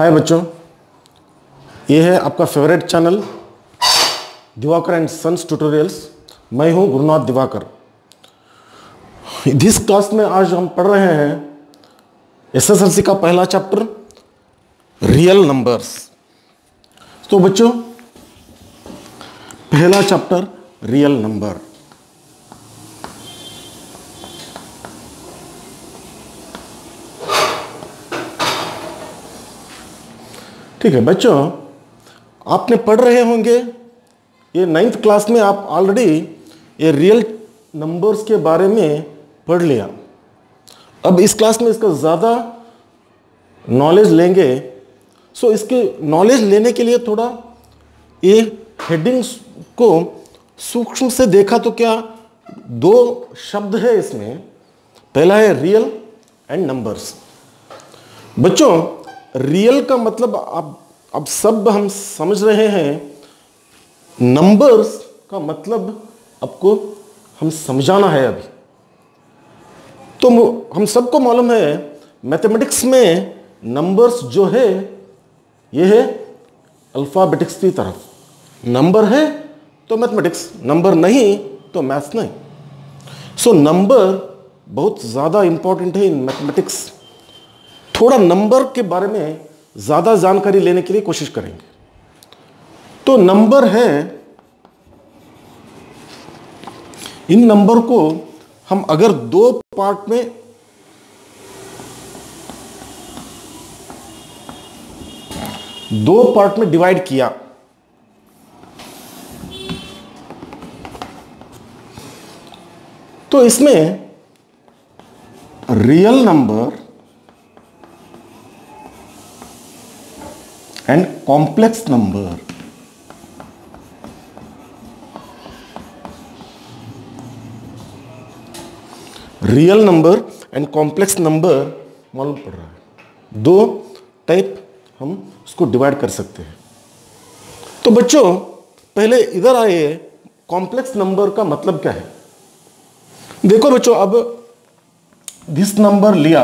हाय बच्चों, ये है आपका favourite channel Divakar and sons tutorials मैं हूँ गुरुनाथ दिवाकर। इस क्लास में आज हम पढ़ रहे हैं एसएसएलसी का पहला चैप्टर रियल नंबर्स तो बच्चों, पहला चैप्टर रियल नंबर ठीक है, बच्चों, आपने पढ़ रहे होंगे, ये नाइन्थ क्लास में आप ऑलरेडी ये रियल नंबर्स के बारे में पढ़ लिया। अब इस क्लास में इसका ज़्यादा नॉलेज लेंगे सो इसके नॉलेज लेने के लिए थोड़ा ये हेडिंग्स को सूक्ष्म से देखा तो क्या दो शब्द है इसमें। पहला है रियल एंड नंबर्स बच्चों रियल का मतलब अब अब सब हम समझ रहे हैं नंबर्स का मतलब आपको हम समझाना है अभी। तो हम सबको मालूम है मैथमेटिक्स में नंबर्स जो है ये है अल्फ़ाबेटिक्स की तरफ़। नंबर है तो मैथमेटिक्स नंबर नहीं तो मैथ्स नहीं। सो so, नंबर बहुत ज़्यादा इंपॉर्टेंट है इन मैथमेटिक्स थोड़ा नंबर के बारे में ज़्यादा जानकारी लेने के लिए कोशिश करेंगे। तो नंबर है, इन नंबर को हम अगर दो पार्ट में दो पार्ट में डिवाइड किया तो इसमें real number and complex number real number and complex number मालूम पड़ रहा है। दो टाइप हम उसको डिवाइड कर सकते हैं। तो बच्चों, पहले इधर आए कॉम्प्लेक्स नंबर का मतलब क्या है? देखो बच्चों, अब दिस नंबर लिया।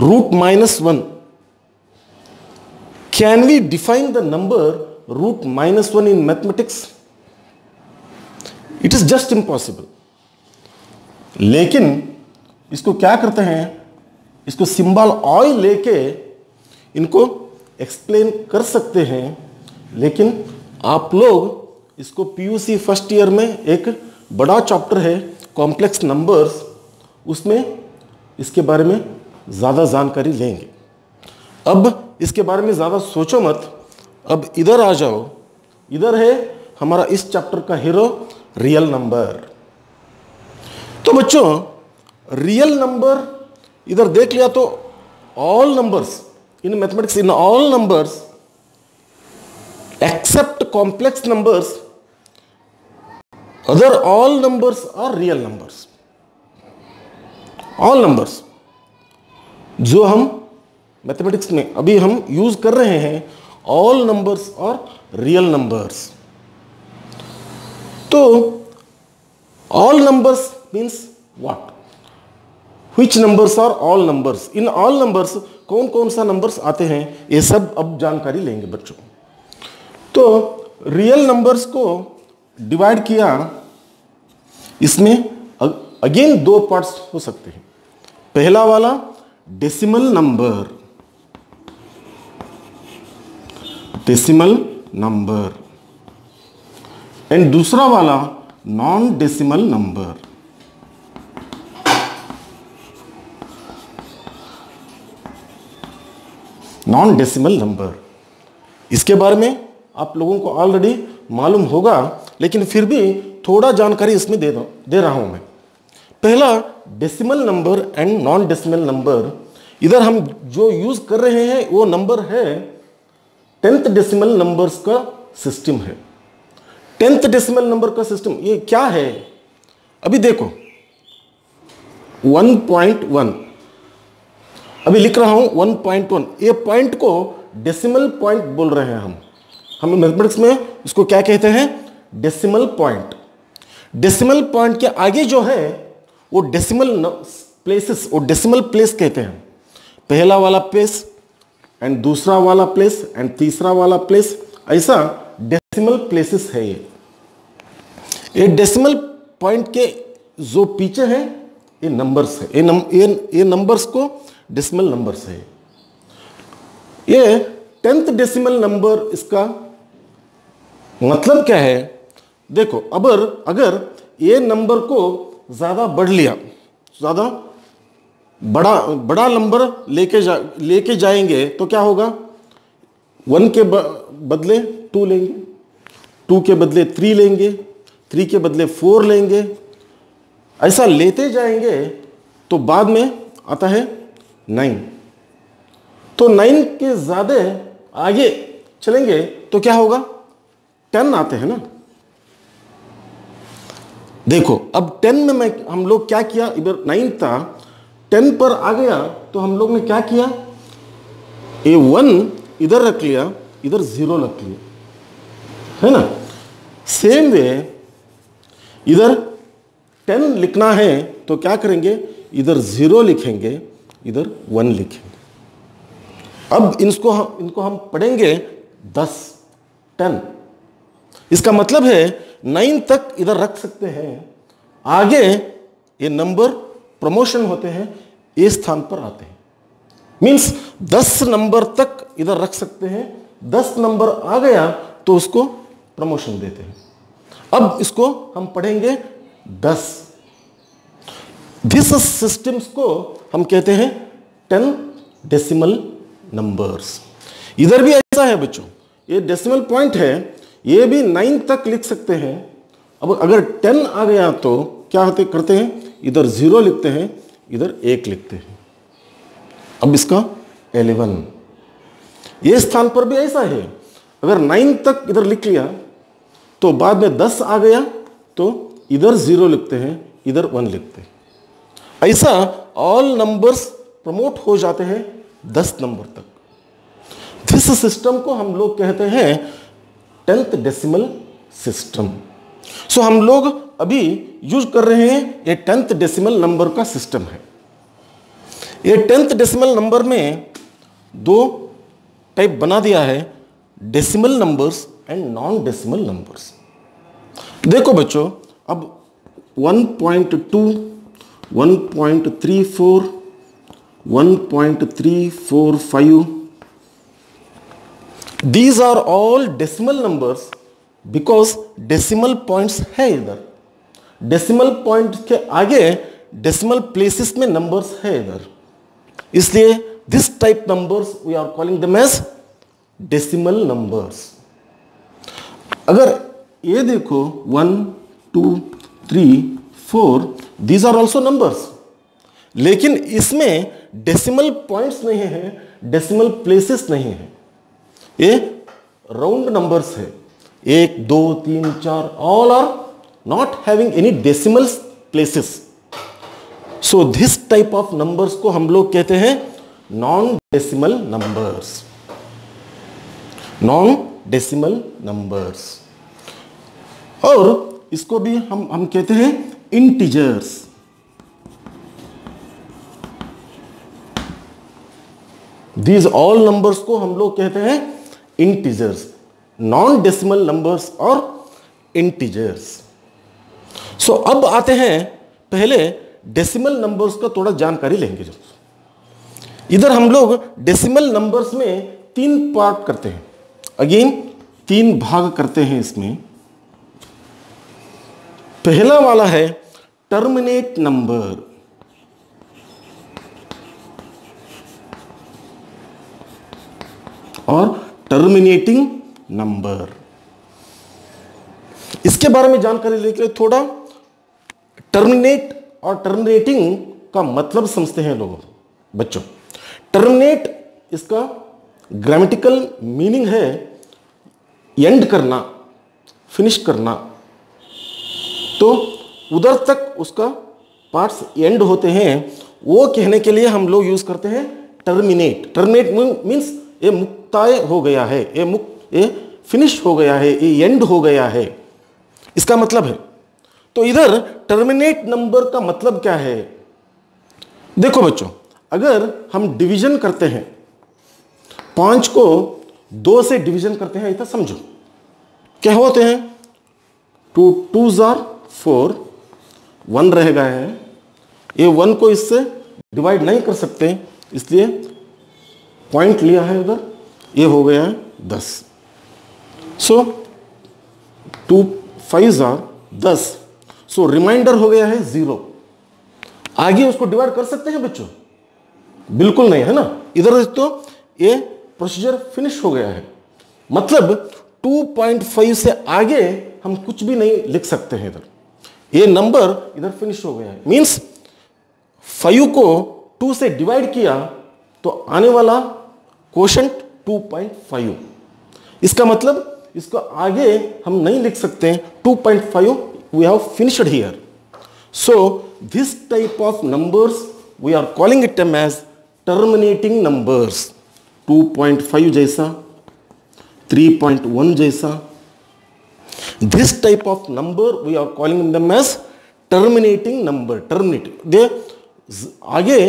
Root minus one can we define the number root minus one in mathematics it is just impossible लेकिन इसको क्या करते हैं? इसको सिंबल ऑयल लेके इनको एक्सप्लेन कर सकते हैं। लेकिन आप लोग इसको पीयूसी फ़र्स्ट ईयर में एक बड़ा चैप्टर है कॉम्प्लेक्स नंबर्स उसमें इसके बारे में ज़्यादा जानकारी लेंगे। अब इसके बारे में ज़्यादा सोचो मत। अब इधर आ जाओ। इधर है हमारा इस चैप्टर का हीरो रियल नंबर तो बच्चों रियल नंबर इधर देख लिया तो all numbers in mathematics in all numbers except complex numbers other all numbers are real numbers all numbers जो हम मैथमेटिक्स में अभी हम यूज़ कर रहे हैं ऑल नंबर्स और रियल नंबर्स तो all numbers means what which numbers are all numbers in all numbers कौन कौन सा नंबर्स आते हैं, ये सब अब जानकारी लेंगे बच्चों। तो रियल नंबर्स को डिवाइड किया, इसमें अगेन दो पार्ट्स हो सकते हैं। पहला वाला decimal number decimal number and दूसरा वाला non decimal number non decimal number इसके बारे में आप लोगों को ऑलरेडी मालूम होगा, लेकिन फिर भी थोड़ा जानकारी इसमें दे दे रहा हूँ मैं। पहला decimal number and non decimal number इधर हम जो यूज़ कर रहे हैं, वो नंबर है टेंथ डेसिमल नंबर्स का सिस्टम है। टेंथ डेसिमल नंबर का सिस्टम, ये क्या है? अभी देखो। 1.1 अभी लिख रहा हूँ 1.1 ये पॉइंट को डेसिमल पॉइंट बोल रहे हैं हम। हम मैथमेटिक्स में इसको क्या कहते हैं? Decimal point. डेसिमल पॉइंट के आगे जो है, वो डेसिमल प्लेसेस वो डेसिमल प्लेस कहते हैं। पहला वाला प्लेस एंड दूसरा वाला प्लेस एंड तीसरा वाला प्लेस ऐसा डेसिमल प्लेसेस है ये। ये डेसिमल पॉइंट के जो पीछे है ये नंबर्स है। ये नम, ये, ये नंबर्स को डेसिमल नंबर्स है। ये टेंथ डेसिमल नंबर इसका मतलब क्या है? देखो अगर अगर ये नंबर को ज़्यादा बढ़ लिया ज़्यादा बड़ा बड़ा नंबर लेके जा लेके जाएँगे तो क्या होगा? वन के ब, बदले टू लेंगे। टू के बदले थ्री लेंगे। थ्री के बदले फोर लेंगे। ऐसा लेते जाएँगे तो बाद में आता है नाइन तो नाइन के ज़्यादा आगे चलेंगे तो क्या होगा? टेन आते हैं ना। देखो अब टेन में मैं हम लोग क्या किया? इधर नाइन था टेन पर आ गया तो हम लोग ने क्या किया? ए वन इधर रख लिया, इधर ज़ीरो रख लिया। है ना? सेम वे, इधर टेन लिखना है तो क्या करेंगे? इधर ज़ीरो लिखेंगे, इधर वन लिखेंगे। अब इनको हम इनको हम पढ़ेंगे दस, टेन। इसका मतलब है, नाइन तक इधर रख सकते हैं। आगे, ये नंबर प्रमोशन होते हैं ये स्थान पर आते हैं। मीन्स दस नंबर तक इधर रख सकते हैं, दस नंबर आ गया तो उसको प्रमोशन देते हैं। अब इसको हम पढ़ेंगे दस। दिस सिस्टम्स को हम कहते हैं टेन डेसिमल नंबर्स इधर भी ऐसा है बच्चों, ये डेसिमल पॉइंट है, ये भी नाइन तक लिख सकते हैं। अब अगर टेन आ गया तो क्या होते, करते हैं? इधर ज़ीरो लिखते हैं, इधर एक लिखते हैं। अब इसका एलेवन। ये स्थान पर भी ऐसा है। अगर नाइन तक इधर लिख लिया तो बाद में दस आ गया तो इधर ज़ीरो लिखते हैं, इधर वन लिखते हैं। ऐसा ऑल नंबर्स प्रमोट हो जाते हैं दस नंबर तक। दिस सिस्टम को हम लोग कहते हैं टेंथ डेसिमल सिस्टम सो हम लोग अभी यूज़ कर रहे हैं, ये टेंथ डेसिमल नंबर का सिस्टम है। ये टेंथ डेसिमल नंबर में दो टाइप बना दिया है, decimal numbers and non decimal numbers. देखो बच्चों, अब 1.2 1.34 1.345 these are all decimal numbers because decimal points है इधर। डेसिमल पॉइंट के आगे डेसिमल प्लेसेस में नंबर्स है इधर। इसलिए this type numbers we are calling them as decimal numbers अगर ये देखो one two three four these are also numbers लेकिन इसमें डेसिमल पॉइंट्स नहीं है डेसिमल प्लेसेस नहीं है। ये राउंड नंबर्स है। एक, दो, तीन, चार all are not having any decimal places so this type of numbers को हम लोग कहते हैं non decimal numbers non decimal numbers और इसको भी हम हम कहते हैं इंटीजर्स दीज ऑल नंबर्स को हम लोग कहते हैं इंटीजर्स नॉन डेसिमल नंबर्स और इंटीजर्स सो so, अब आते हैं पहले डेसिमल नंबर्स का थोड़ा जानकारी लेंगे जो इधर हम लोग डेसिमल नंबर्स में तीन पार्ट करते हैं। अगेन तीन भाग करते हैं इसमें। पहला वाला है टर्मिनेट नंबर और टर्मिनेटिंग नंबर इसके बारे में जानकारी लेकर थोड़ा टर्मिनेट और टर्मिनेटिंग का मतलब समझते हैं लोग, बच्चों। टर्मिनेट इसका ग्रामेटिकल मीनिंग है एंड करना फिनिश करना। तो उधर तक उसका पार्ट्स एंड होते हैं, वो कहने के लिए हम लोग यूज़ करते हैं टर्मिनेट टर्मिनेट मीन्स ये मुक्ताय हो गया है, ये मुक्त ये फिनिश हो गया है, ये एंड हो गया है। इसका मतलब है। तो इधर टर्मिनेट नंबर का मतलब क्या है? देखो बच्चों, अगर हम डिवीज़न करते हैं, पाँच को दो से डिवीज़न करते हैं इतना समझो। क्या होते हैं? टू टू जार फोर, वन रह गया है। ये वन को इससे डिवाइड नहीं कर सकते, इसलिए पॉइंट लिया है उधर, ये हो गया है दस। सो टू फाइव जार दस। सो रिमाइंडर हो गया है ज़ीरो। आगे उसको डिवाइड कर सकते हैं बच्चों? बिल्कुल नहीं, है ना? इधर तो ये प्रोसीजर फिनिश हो गया है। मतलब 2.5 से आगे हम कुछ भी नहीं लिख सकते हैं इधर। ये नंबर इधर फिनिश हो गया है। मींस 5 को 2 से डिवाइड किया तो आने वाला क्वेश्चन 2.5 इसका मतलब इसको आगे हम नहीं लिख सकते। 2.5 we have finished here so this type of numbers we are calling it em as terminating numbers 2.5 जैसा 3.1 जैसा। This type of number we are calling in them as terminating number terminating दे आगे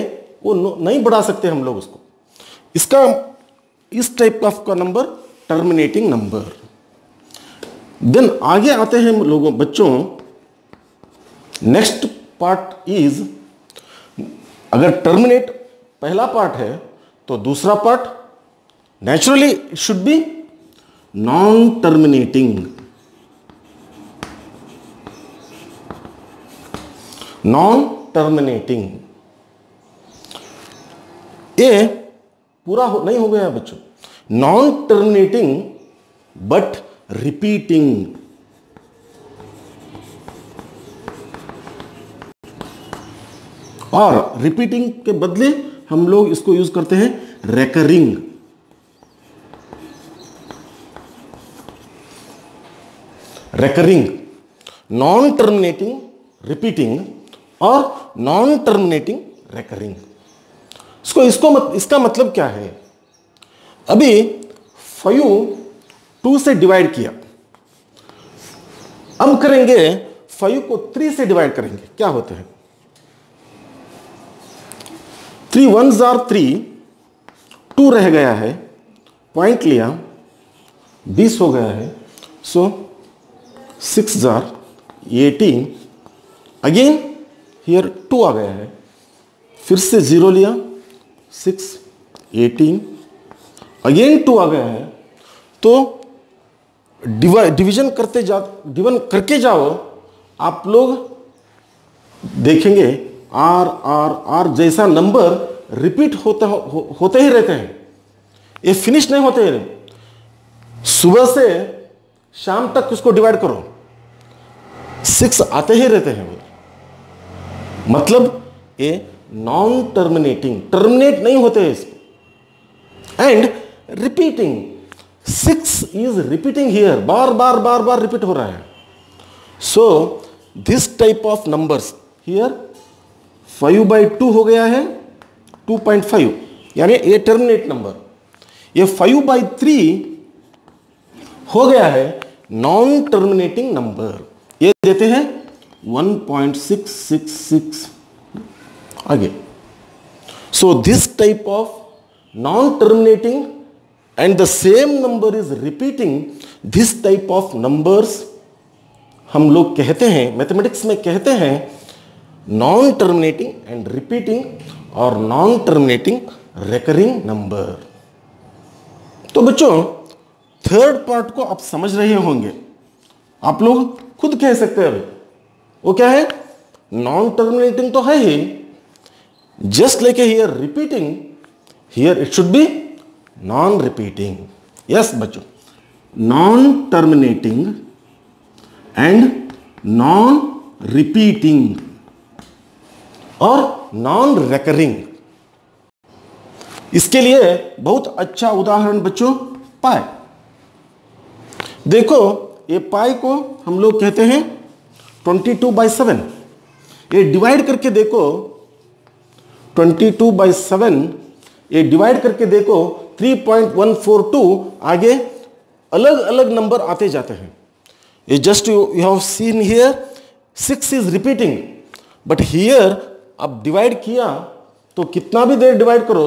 वो नहीं बढ़ा सकते हम लोग उसको। इसका, इस टाइप ऑफ़ का नंबर टर्मिनेटिंग नंबर देन आगे आते हैं लोगों बच्चों। नेक्स्ट पार्ट इज़ अगर टर्मिनेट पहला पार्ट है तो दूसरा part naturally should be non terminating non terminating ये पूरा हो, नहीं हो गया है बच्चों। नॉन टर्मिनेटिंग बट रिपीटिंग और रिपीटिंग के बदले हम लोग इसको यूज़ करते हैं recurring recurring non terminating repeating और नॉन टर्मिनेटिंग रेकरिंग इसको इसको मत, इसका मतलब क्या है? अभी फाइव टू से डिवाइड किया। अब करेंगे, फाइव को थ्री से डिवाइड करेंगे। क्या होते हैं? थ्री वन जार थ्री टू रह गया है पॉइंट लिया, बीस हो गया है सो सिक्स जार एटीन अगेन हियर टू आ गया है, फिर से ज़ीरो लिया सिक्स एटीन अगेन टू आ गया है तो डिवीज़न करते जा डिवन करके जाओ आप लोग देखेंगे आर आर आर जैसा नंबर रिपीट होते हो, होते ही रहते हैं। ये फिनिश नहीं होते हैं। सुबह से शाम तक उसको डिवाइड करो। सिक्स आते ही रहते हैं। मतलब ये नॉन टर्मिनेटिंग टर्मिनेट नहीं होते इसको and repeating six is repeating here बार बार बार बार रिपीट हो रहा है। So this type of numbers here five by two हो गया है टू पॉइंट फाइव यानी ये टर्मिनेट नंबर ये फाइव बाई थ्री हो गया है नॉन टर्मिनेटिंग नंबर ये देते हैं one point six six six आगे। So this type of non terminating and the same number is repeating this type of numbers. हम लोग कहते हैं मैथमेटिक्स में कहते हैं नॉन टर्मिनेटिंग एंड रिपीटिंग और नॉन टर्मिनेटिंग रेकरिंग नंबर तो बच्चों थर्ड पार्ट को आप समझ रहे होंगे। आप लोग खुद कह सकते हैं अभी। वो क्या है? नॉन टर्मिनेटिंग तो है ही। Just like here repeating here it should be non repeating yes बच्चों. Non terminating and non repeating और नॉन रेकरिंग इसके लिए बहुत अच्छा उदाहरण बच्चों, पाए. देखो, ये पाई को हम लोग कहते हैं 22 टू बाई सेवन ये डिवाइड करके देखो 22 टू बाई सेवन ये डिवाइड करके देखो 3.142 आगे अलग अलग नंबर आते जाते हैं। ये just you you have seen here six is repeating but here अब डिवाइड किया तो कितना भी देर डिवाइड करो,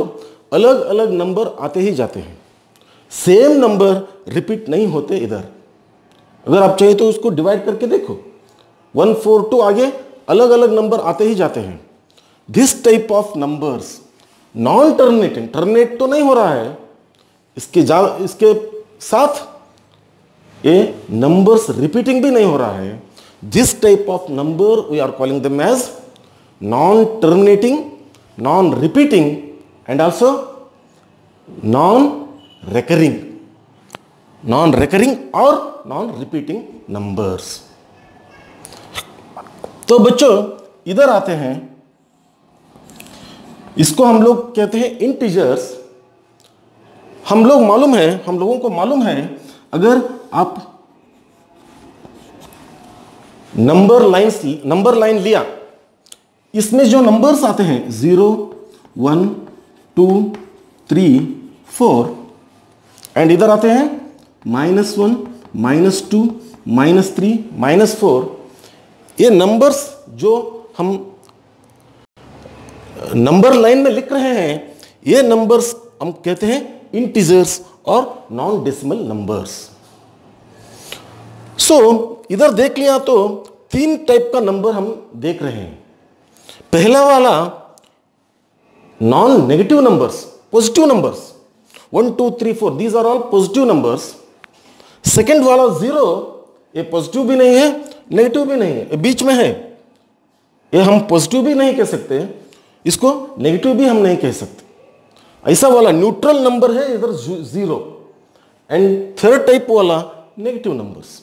अलग अलग नंबर आते ही जाते हैं। सेम नंबर रिपीट नहीं होते इधर। अगर आप चाहिए तो उसको डिवाइड करके देखो। वन फोर टू आगे अलग अलग नंबर आते ही जाते हैं। This type of numbers non terminating terminate तो नहीं हो रहा है। इसके जा, इसके साथ ये नंबर्स रिपीटिंग भी नहीं हो रहा है। This type of number we are calling them as non terminating non repeating and also non recurring non recurring और नॉन रिपीटिंग नंबर्स तो बच्चों, इधर आते हैं। इसको हम लोग कहते हैं इंटीजर्स हम लोग मालूम है, हम लोगों को मालूम है, अगर आप नंबर लाइंस नंबर लाइन लिया, इसमें जो नंबर्स आते हैं zero one two three four and इधर आते हैं minus one minus two minus three minus four ये नंबर्स जो हम नंबर लाइन में लिख रहे हैं, ये नंबर्स हम कहते हैं इंटीजर्स और नॉन डेसिमल नंबर्स सो इधर देख लिया तो तीन टाइप का नंबर हम देख रहे हैं। पहला वाला non negative numbers positive numbers one two three four these are all positive numbers second वाला ज़ीरो ये पॉजिटिव भी नहीं है नेगेटिव भी नहीं है। बीच में है। ये हम पॉजिटिव भी नहीं कह सकते। इसको नेगेटिव भी हम नहीं कह सकते। ऐसा वाला न्यूट्रल नंबर है, इधर ज़ीरो एंड थर्ड टाइप वाला नेगेटिव नंबर्स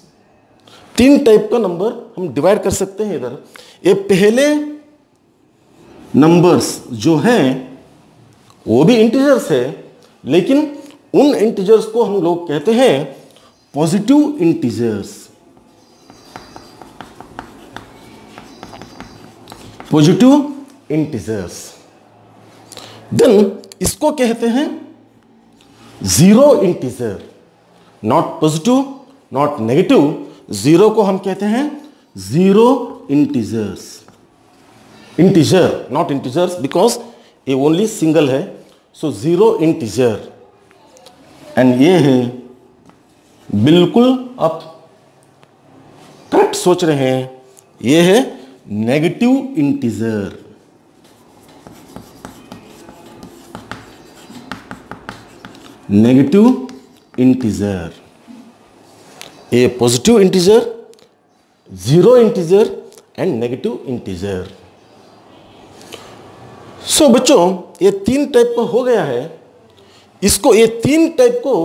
तीन टाइप का नंबर हम डिवाइड कर सकते हैं इधर. ये पहले नंबर्स जो हैं, वो भी इंटीजर्स है, लेकिन उन इंटीजर्स को हम लोग कहते हैं positive integers positive integers then इसको कहते हैं zero integer not positive not negative zero को हम कहते हैं zero integers integer not integers because ये ओनली सिंगल है सो ज़ीरो इंटीजर एंड ये है, बिल्कुल आप करेक्ट सोच रहे हैं, ये है negative integer negative integer a positive integer zero integer and negative integer so बच्चों, ये तीन टाइप का हो गया है। इसको, ये तीन टाइप को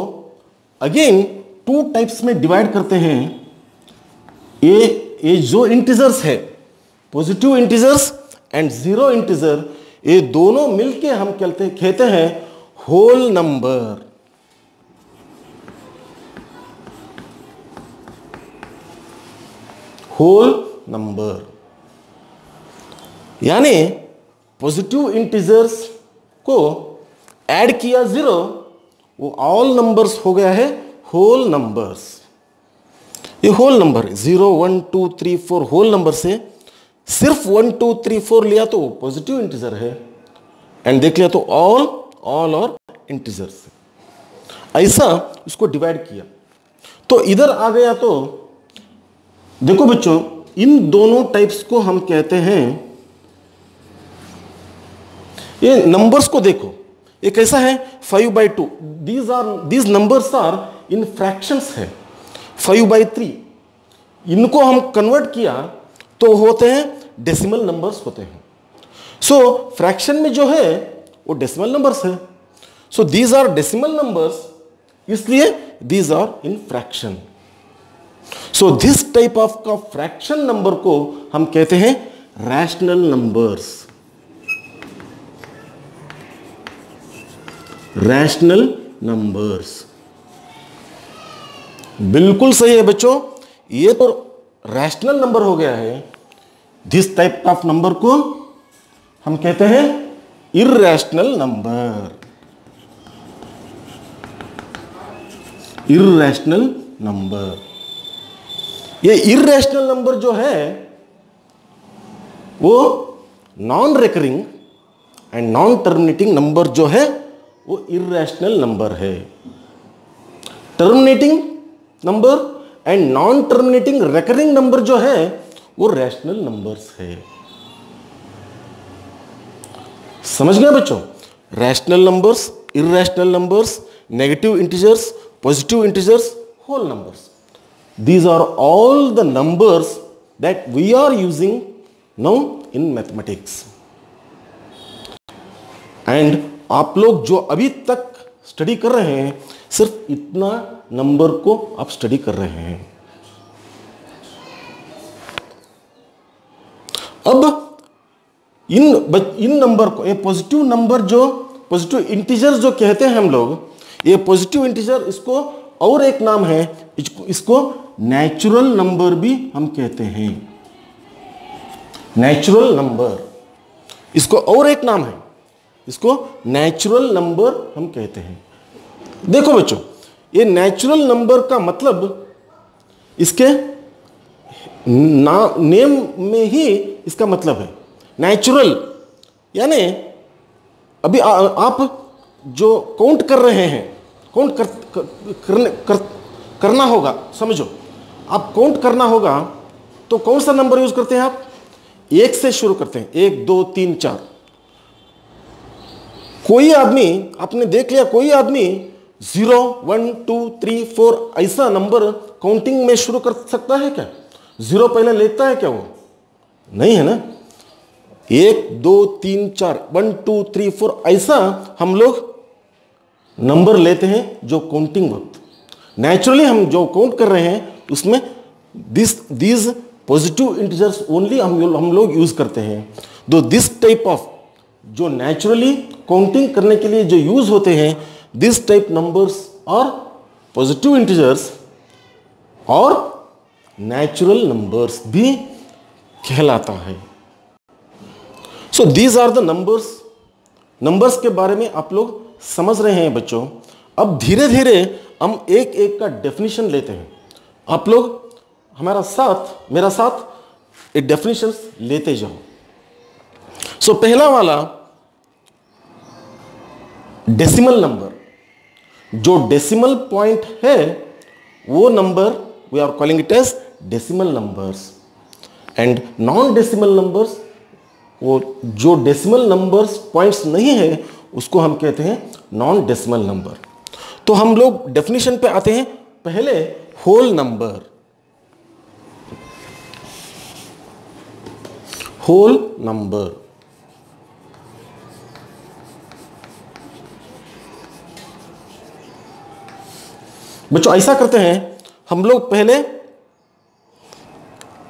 अगेन टू टाइप्स में डिवाइड करते हैं। ये ये जो इंटीजर्स है positive integers and zero integer ये दोनों मिलके हम कहते कहते हैं होल नंबर होल नंबर यानी पॉजिटिव इंटीजर्स को ऐड किया ज़ीरो वो ऑल नंबर्स हो गया है होल नंबर्स ये whole number zero one two three four whole number से सिर्फ़ वन टू थ्री फोर लिया तो पॉजिटिव इंटीजर है। एंड देख लिया तो ऑल ऑल और इंटीजर्स ऐसा उसको डिवाइड किया। तो इधर आ गया तो देखो बच्चों इन दोनों टाइप्स को हम कहते हैं ये नंबर्स को देखो। ये कैसा है? Five by two these are these numbers are in fractions है। फाइव बाई थ्री इनको हम कन्वर्ट किया तो होते हैं डेसिमल नंबर्स होते हैं। सो so, फ्रैक्शन में जो है वो डेसिमल नंबर्स है। So these are decimal numbers इसलिए these are in fraction so this type of का फ्रैक्शन नंबर को हम कहते हैं रैशनल नंबर्स रैशनल नंबर्स बिल्कुल सही है बच्चों, ये तो रैशनल नंबर हो गया है। जिस टाइप ऑफ़ नंबर को हम कहते हैं इरेशनल नंबर इरेशनल नंबर ये इरेशनल नंबर जो है, वो non recurring and non terminating number जो है, वो इरेशनल नंबर है. Terminating number and non terminating recurring number जो है, वो रैशनल नंबर्स है. समझ गए बच्चों? Rational numbers irrational numbers negative integers positive integers whole numbers these are all the numbers that we are using now in mathematics. And आप लोग जो अभी तक स्टडी कर रहे हैं, सिर्फ़ इतना नंबर को आप स्टडी कर रहे हैं। अब इन इन नंबर को, ये पॉजिटिव नंबर जो पॉजिटिव इंटीजर जो कहते हैं हम लोग, ये पॉजिटिव इंटीजर इसको और एक नाम है इसको नेचुरल नंबर भी हम कहते हैं। नेचुरल नंबर इसको और एक नाम है। इसको नेचुरल नंबर हम कहते हैं। देखो बच्चों ये नेचुरल नंबर का मतलब इसके ना नेम में ही इसका मतलब है। नेचुरल यानी अभी आ, आप जो काउंट कर रहे हैं काउंट कर, कर, करने कर, करना होगा समझो। आप काउंट करना होगा तो कौन सा नंबर यूज़ करते हैं आप? एक से शुरू करते हैं। एक, दो, तीन, चार। कोई आदमी, आपने देख लिया, कोई आदमी zero one two three four ऐसा नंबर काउंटिंग में शुरू कर सकता है क्या? ज़ीरो पहले लेता है क्या वो? नहीं है ना? एक, दो, तीन, चार वन टू थ्री फोर ऐसा हम लोग नंबर लेते हैं जो काउंटिंग वक्त। नेचुरली हम जो काउंट कर रहे हैं उसमें this this positive integers only हम हम लोग यूज़ करते हैं। दो दिस टाइप ऑफ़ जो नेचुरली काउंटिंग करने के लिए जो यूज़ होते हैं दिस टाइप नंबर्स और पॉजिटिव इंटीजर्स और नेचुरल नंबर्स भी कहलाता है। So these are the numbers numbers के बारे में आप लोग समझ रहे हैं बच्चों। अब धीरे धीरे हम एक एक का डेफिनेशन लेते हैं। आप लोग हमारा साथ मेरा साथ एक डेफिनेशन लेते जाओ। सो so, पहला वाला डेसिमल नंबर जो डेसिमल पॉइंट है वो number we are calling it as decimal numbers and non decimal numbers वो जो डेसिमल नंबर्स पॉइंट्स नहीं है उसको हम कहते हैं नॉन डेसिमल नंबर तो हम लोग डेफिनेशन पे आते हैं। पहले होल नंबर होल नंबर बच्चों, ऐसा करते हैं, हम लोग पहले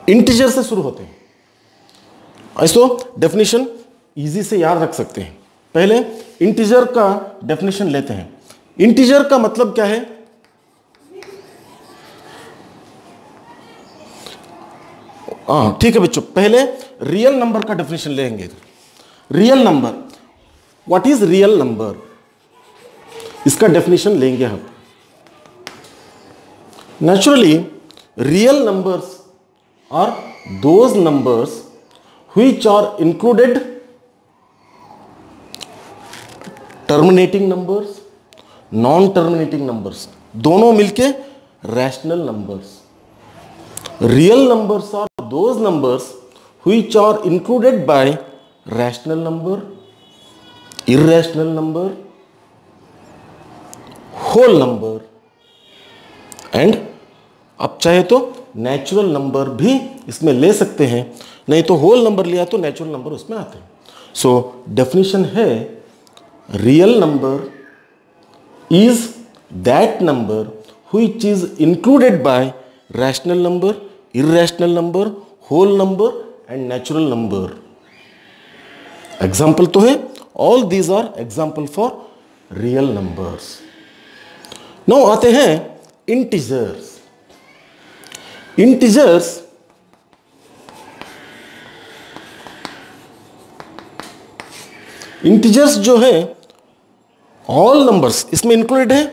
इंटीजर से शुरू होते हैं। ऐसो डेफिनेशन इजी से याद रख सकते हैं। पहले इंटीजर का डेफिनेशन लेते हैं। इंटीजर का मतलब क्या है? हाँ ठीक है बच्चों, पहले रियल नंबर का डेफिनेशन लेंगे real number what is real number इसका डेफिनेशन लेंगे हम। Naturally real numbers are those numbers which are included terminating numbers non terminating numbers दोनों मिलके rational numbers real numbers are those numbers which are included by rational number, irrational number, whole number and आप चाहे तो natural number भी इसमें ले सकते हैं नहीं तो होल नंबर लिया तो नेचुरल नंबर उसमें आते हैं। सो डेफिनेशन है real number is that number who is included by rational number irrational number, whole number and natural number. Example तो है all these are example for real numbers no आते हैं integers integers integers जो है all numbers इसमें included है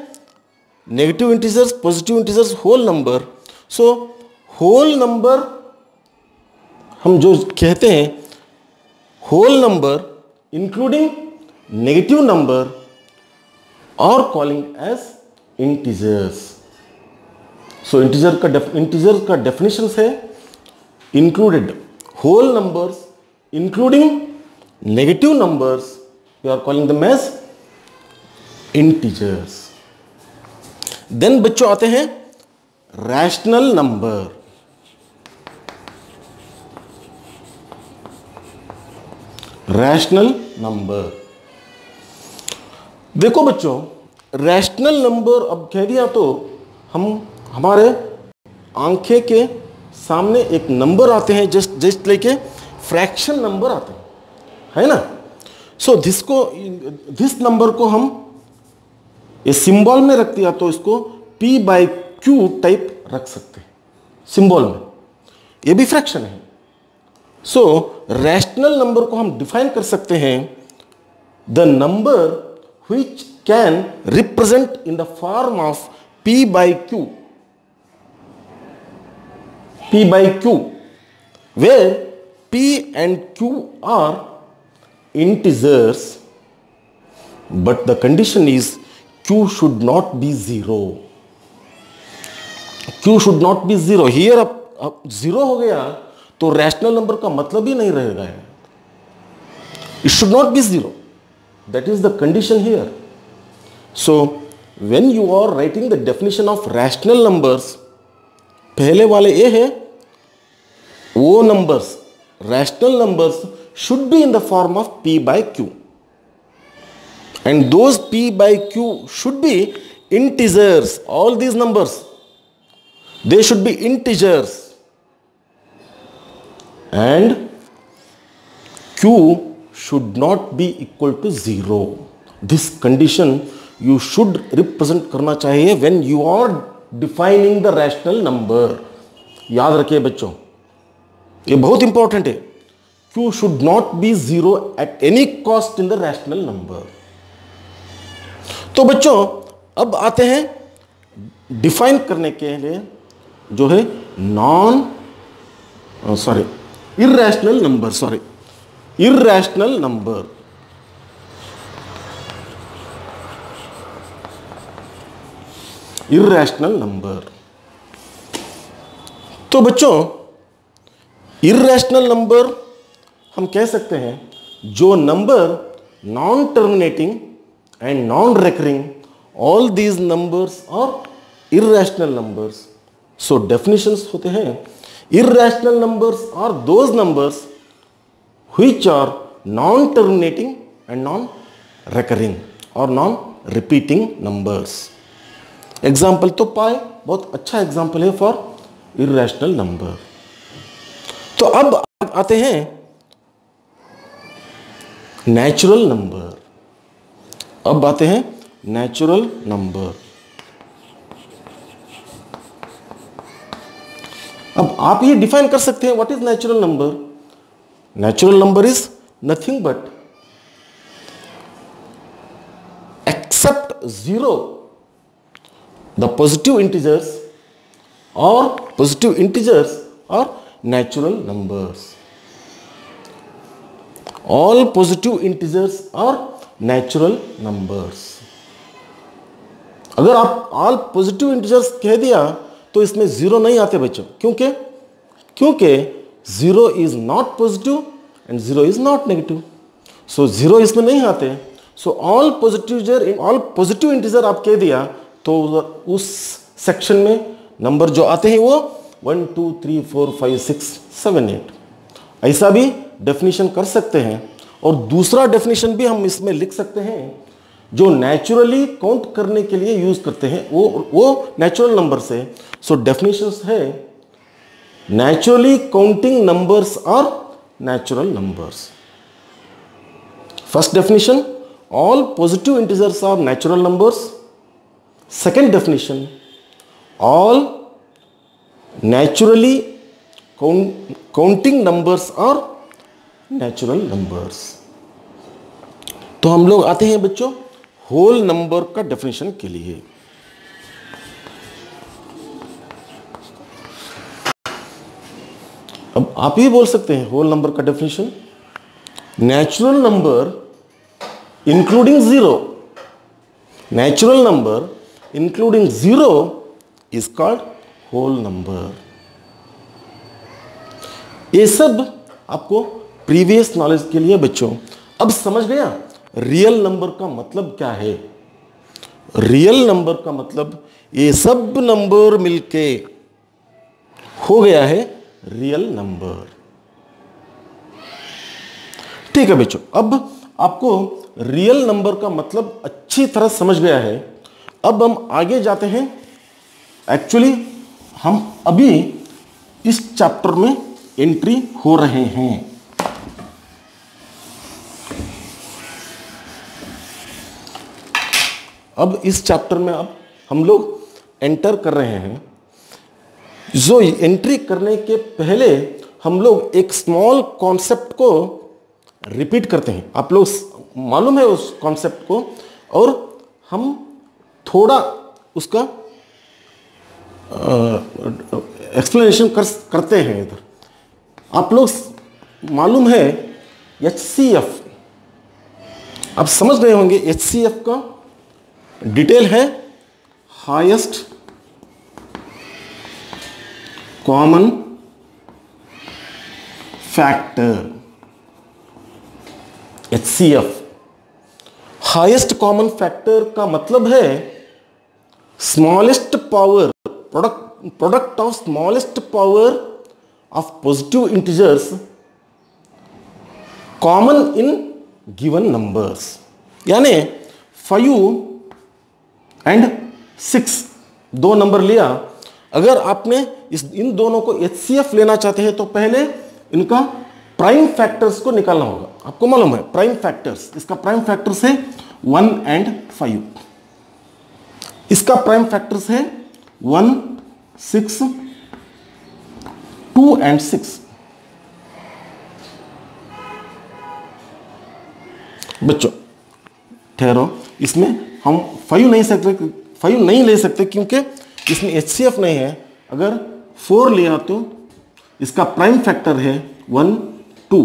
negative integers positive integers whole number so whole number, हम जो कहते हैं, whole number including negative number और calling as integers so integer का इंटीजर का डेफिनेशन है included whole numbers including negative numbers we are calling the maize integers then बच्चों, आते हैं रैशनल नंबर रैशनल नंबर देखो बच्चों रैशनल नंबर अब कह दिया तो हम हमारे आँखें के सामने एक नंबर आते हैं जस्ट जस्ट लेके फ्रैक्शन नंबर आते हैं। है ना? सो so, दिस को दिस नंबर को हम ये सिंबल में रख दिया तो इसको P बाई क्यू टाइप रख सकते हैं सिंबल में। ये भी फ्रैक्शन है। सो रैशनल नंबर को हम डिफाइन कर सकते हैं the number which can represent in the form of P by Q P by Q where P and Q are integers but the condition is Q should not be zero Q should not be zero here अब अब zero हो गया। तो rational number का मतलब ही नहीं रहेगा it should not be zero that is the condition here so when you are writing the definition of rational numbers पहले वाले ये है, वो numbers rational numbers should be in the form of P by Q and those P by Q should be integers, all these numbers. They should be integers. And q should not be equal to zero this condition you should represent करना चाहिए when you are defining the rational number याद रखिए बच्चों ये बहुत important है q should not be zero at any cost in the rational number तो बच्चों अब आते हैं डिफाइन करने के लिए जो है non sorry irrational number, sorry. Irrational number. Irrational number. तो बच्चों इरेशनल नंबर हम कह सकते हैं जो number non terminating and non recurring all these numbers और इरेशनल नंबर्स सो डेफिनेशंस होते हैं Irrational numbers are those numbers which are non-terminating and non-recurring or non-repeating numbers. Example तो पाए बहुत अच्छा एग्ज़ाम्पल है फॉर इरेशनल नंबर तो अब आते हैं नेचुरल नंबर अब आते हैं नेचुरल नंबर अब आप ये डिफाइन कर सकते हैं what is natural number natural number is nothing but except zero the positive integers और पॉजिटिव इंटीजर्स और natural numbers all positive integers और नेचुरल नंबर्स अगर आप ऑल पॉजिटिव इंटीजर्स कह दिया तो इसमें ज़ीरो नहीं आते बच्चों। क्योंकि? क्योंकि zero is not positive and zero is not negative so zero इसमें नहीं आते। So all positive all positive integer आप कह दिया तो उस सेक्शन में नंबर जो आते हैं वो one two three four five six seven eight ऐसा भी डेफिनेशन कर सकते हैं। और दूसरा डेफिनेशन भी हम इसमें लिख सकते हैं। जो नेचुरली काउंट करने के लिए यूज़ करते हैं, वो वो नेचुरल नंबर से सो डेफिनेशन है naturally counting numbers are natural numbers first definition all positive integers are natural numbers second definition all naturally counting numbers are natural numbers तो हम लोग आते हैं बच्चों होल नंबर का डेफिनेशन के लिए। अब आप ही बोल सकते हैं, होल नंबर का definition. Natural number including zero natural number including zero is called whole number ये सब आपको प्रीवियस नॉलेज के लिए बच्चों, अब समझ गया रियल नंबर का मतलब क्या है? रियल नंबर का मतलब ये सब नंबर मिलके हो गया है रियल नंबर ठीक है बच्चों, अब आपको रियल नंबर का मतलब अच्छी तरह समझ गया है। अब हम आगे जाते हैं। एक्चुअली हम अभी इस चैप्टर में एंट्री हो रहे हैं। अब इस चैप्टर में अब हम लोग एंटर कर रहे हैं। जो एंट्री करने के पहले हम लोग एक स्मॉल कॉन्सेप्ट को रिपीट करते हैं। आप लोग मालूम है उस कॉन्सेप्ट को? और हम थोड़ा उसका एक्सप्लेनेशन कर, करते हैं इधर। आप लोग मालूम है एच सी एफ़ आप समझ रहे होंगे एच सी एफ़ का डिटेल है? Highest common factor H C F highest common factor का मतलब है smallest power product product of smallest power of positive integers common in given numbers. यानी फाइव एंड सिक्स दो नंबर लिया। अगर आपने इस, इन दोनों को एचसीएफ लेना चाहते हैं तो पहले इनका प्राइम फैक्टर्स को निकालना होगा। आपको मालूम है प्राइम फैक्टर्स इसका प्राइम फैक्टर्स है वन एंड फाइव इसका प्राइम फैक्टर्स है one six two and six बच्चों, ठहरो। इसमें हम फाइव नहीं सकते फाइव नहीं ले सकते क्योंकि इसमें एचसीएफ नहीं है। अगर फोर लिया तो इसका प्राइम फैक्टर है one two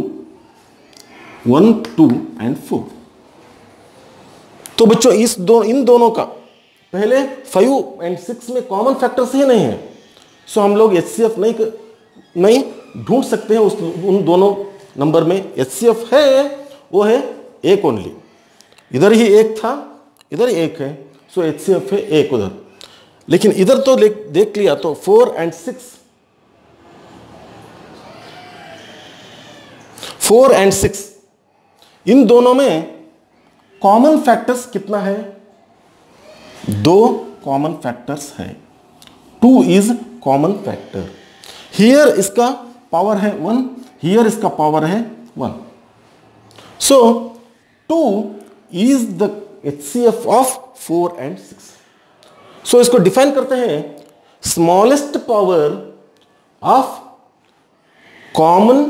one two and four तो बच्चों, इस दो, इन दोनों का पहले फाइव एंड सिक्स में कॉमन फैक्टर्स ही नहीं है। सो हम लोग एचसीएफ नहीं नहीं ढूंढ सकते हैं उस, उन दोनों नंबर में। एचसीएफ है, वो है एक ओनली इधर ही एक था इधर एक है, सो एच सी एफ़ है, एक उधर। लेकिन इधर तो देख लिया तो four and six four and six इन दोनों में कॉमन फैक्टर्स कितना है? दो कॉमन फैक्टर्स है। Two is common factor here इसका पावर है वन हियर इसका पावर है one so two is the H C F of four and six इसको डिफाइन करते हैं smallest power of common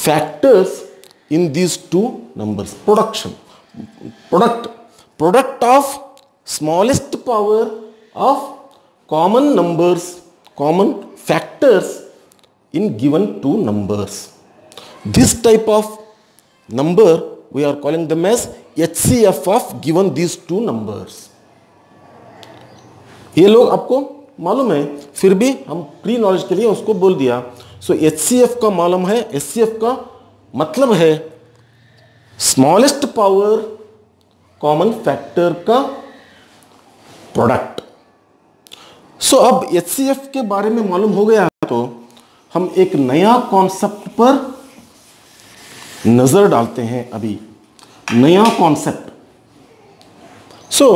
factors in these two numbers production product product of smallest power of common numbers common factors in given two numbers this type of number we are calling them as HCF of given these two numbers. ये लोग आपको मालूम है फिर भी हम pre knowledge के लिए उसको बोल दिया। सो एच का मालूम है HCF का मतलब है स्मॉलेस्ट पावर कॉमन फैक्टर का प्रोडक्ट सो so, अब HCF के बारे में मालूम हो गया तो हम एक नया कॉन्सेप्ट पर नज़र डालते हैं अभी। नया कॉन्सेप्ट सो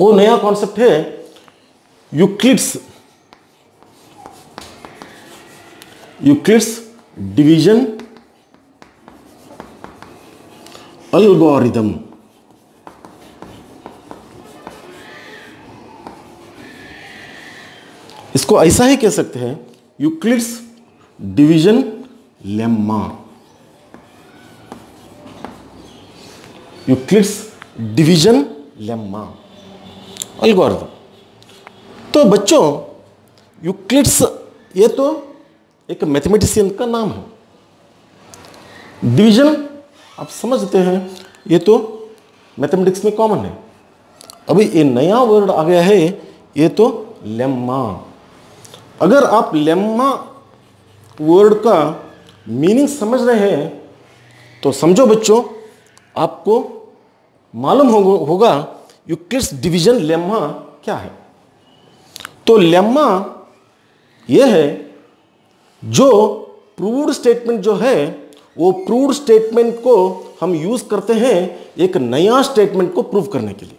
वो नया कॉन्सेप्ट है यूक्लिड्स यूक्लिड्स डिवीज़न अल्गोरिदम इसको ऐसा ही कह सकते हैं, Euclid's division lemma. Euclid's division lemma. algorithm तो बच्चों, यूक्लिड्स, ये तो एक मैथमेटिशियन का नाम है। डिवीज़न आप समझते हैं, ये तो मैथमेटिक्स में कॉमन है। अभी ये नया वर्ड आ गया है, ये तो लेम्मा अगर आप लेम्मा वर्ड का मीनिंग समझ रहे हैं तो समझो बच्चों, आपको मालूम होगा यूक्लिड्स डिवीज़न लेम्मा क्या है। तो लेम्मा यह है, जो प्रूव्ड स्टेटमेंट जो है वो प्रूव्ड स्टेटमेंट को हम यूज़ करते हैं एक नया स्टेटमेंट को प्रूव करने के लिए।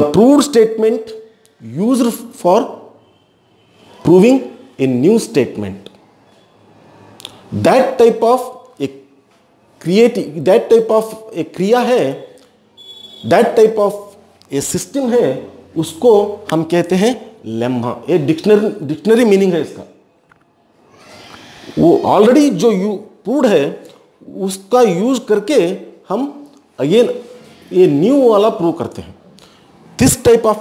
The proved statement use for proving a new statement that type of a creative that type of a क्रिया है that type of a system है उसको हम कहते हैं लेम्हा ये डिक्शनरी डिक्शनरी मीनिंग है इसका। वो ऑलरेडी जो यू प्रूड है, उसका यूज़ करके हम अगेन ये न्यू वाला प्रूव करते हैं। दिस टाइप ऑफ़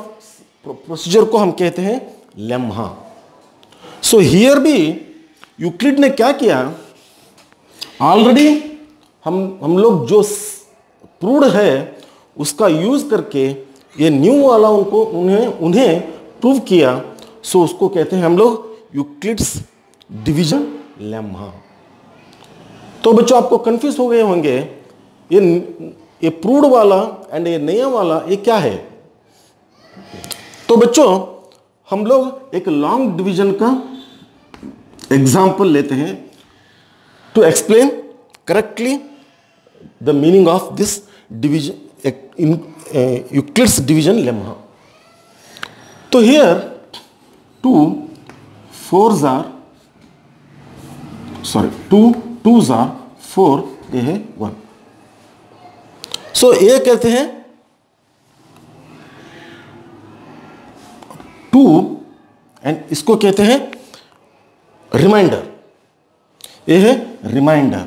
प्रोसीजर को हम कहते हैं लेम्हा सो हियर भी यूक्लिड ने क्या किया? ऑलरेडी हम हम लोग जो प्रूड है, उसका यूज़ करके ये न्यू वाला उनको, उन्हें उन्हें प्रूव किया। सो उसको कहते हैं हम लोग यूक्लिड्स डिवीज़न लेम्हा। तो बच्चों, आपको कंफ्यूज हो गए होंगे, ये ये प्रूड वाला एंड ये नया वाला, ये क्या है? तो बच्चों, हम लोग एक लॉन्ग डिवीज़न का एग्ज़ाम्पल लेते हैं। To explain correctly the meaning of this division in Euclid's division lemma तो here two fours are sorry two twos are four ये है वन सो ये कहते हैं टू एंड इसको कहते हैं रिमाइंडर ये है रिमाइंडर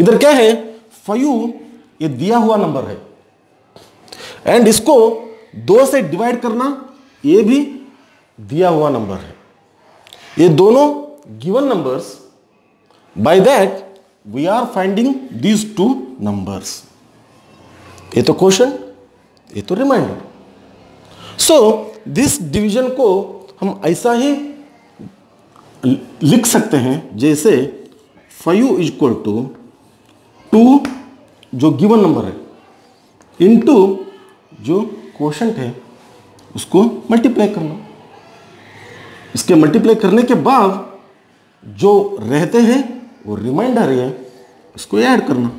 इधर क्या है? फाइव ये दिया हुआ नंबर है. एंड इसको दो से डिवाइड करना ये भी दिया हुआ नंबर है। ये दोनों given numbers by that we are finding these two numbers ये तो क्वेश्चन ये तो रिमाइंडर सो दिस डिवीज़न को हम ऐसा ही लिख सकते हैं, जैसे five is equal to two जो गिवन नंबर है। इनटू जो क्वेश्चन है, उसको मल्टीप्लाई करना। इसके मल्टीप्लाई करने के बाद जो रहते हैं, वो रिमाइंडर है, इसको ऐड करना।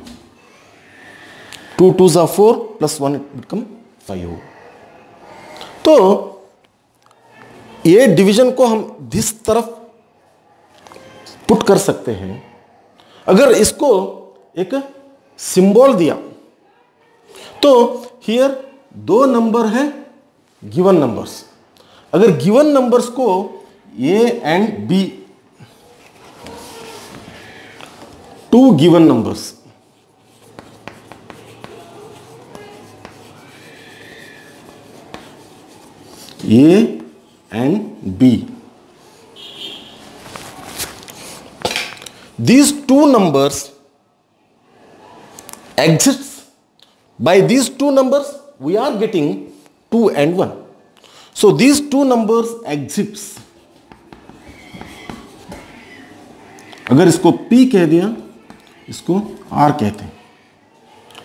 टू टू ज़ा four plus one become five तो ये डिवीज़न को हम दिस तरफ़ पुट कर सकते हैं। अगर इसको एक सिंबल दिया तो हियर दो नंबर है गिवन नंबर्स अगर गिवन नंबर्स को A and B, two given numbers. A and B. These two numbers exists. By these two numbers, we are getting 2 and 1. So, these two numbers exists. अगर इसको P कह दिया, इसको R कहते हैं।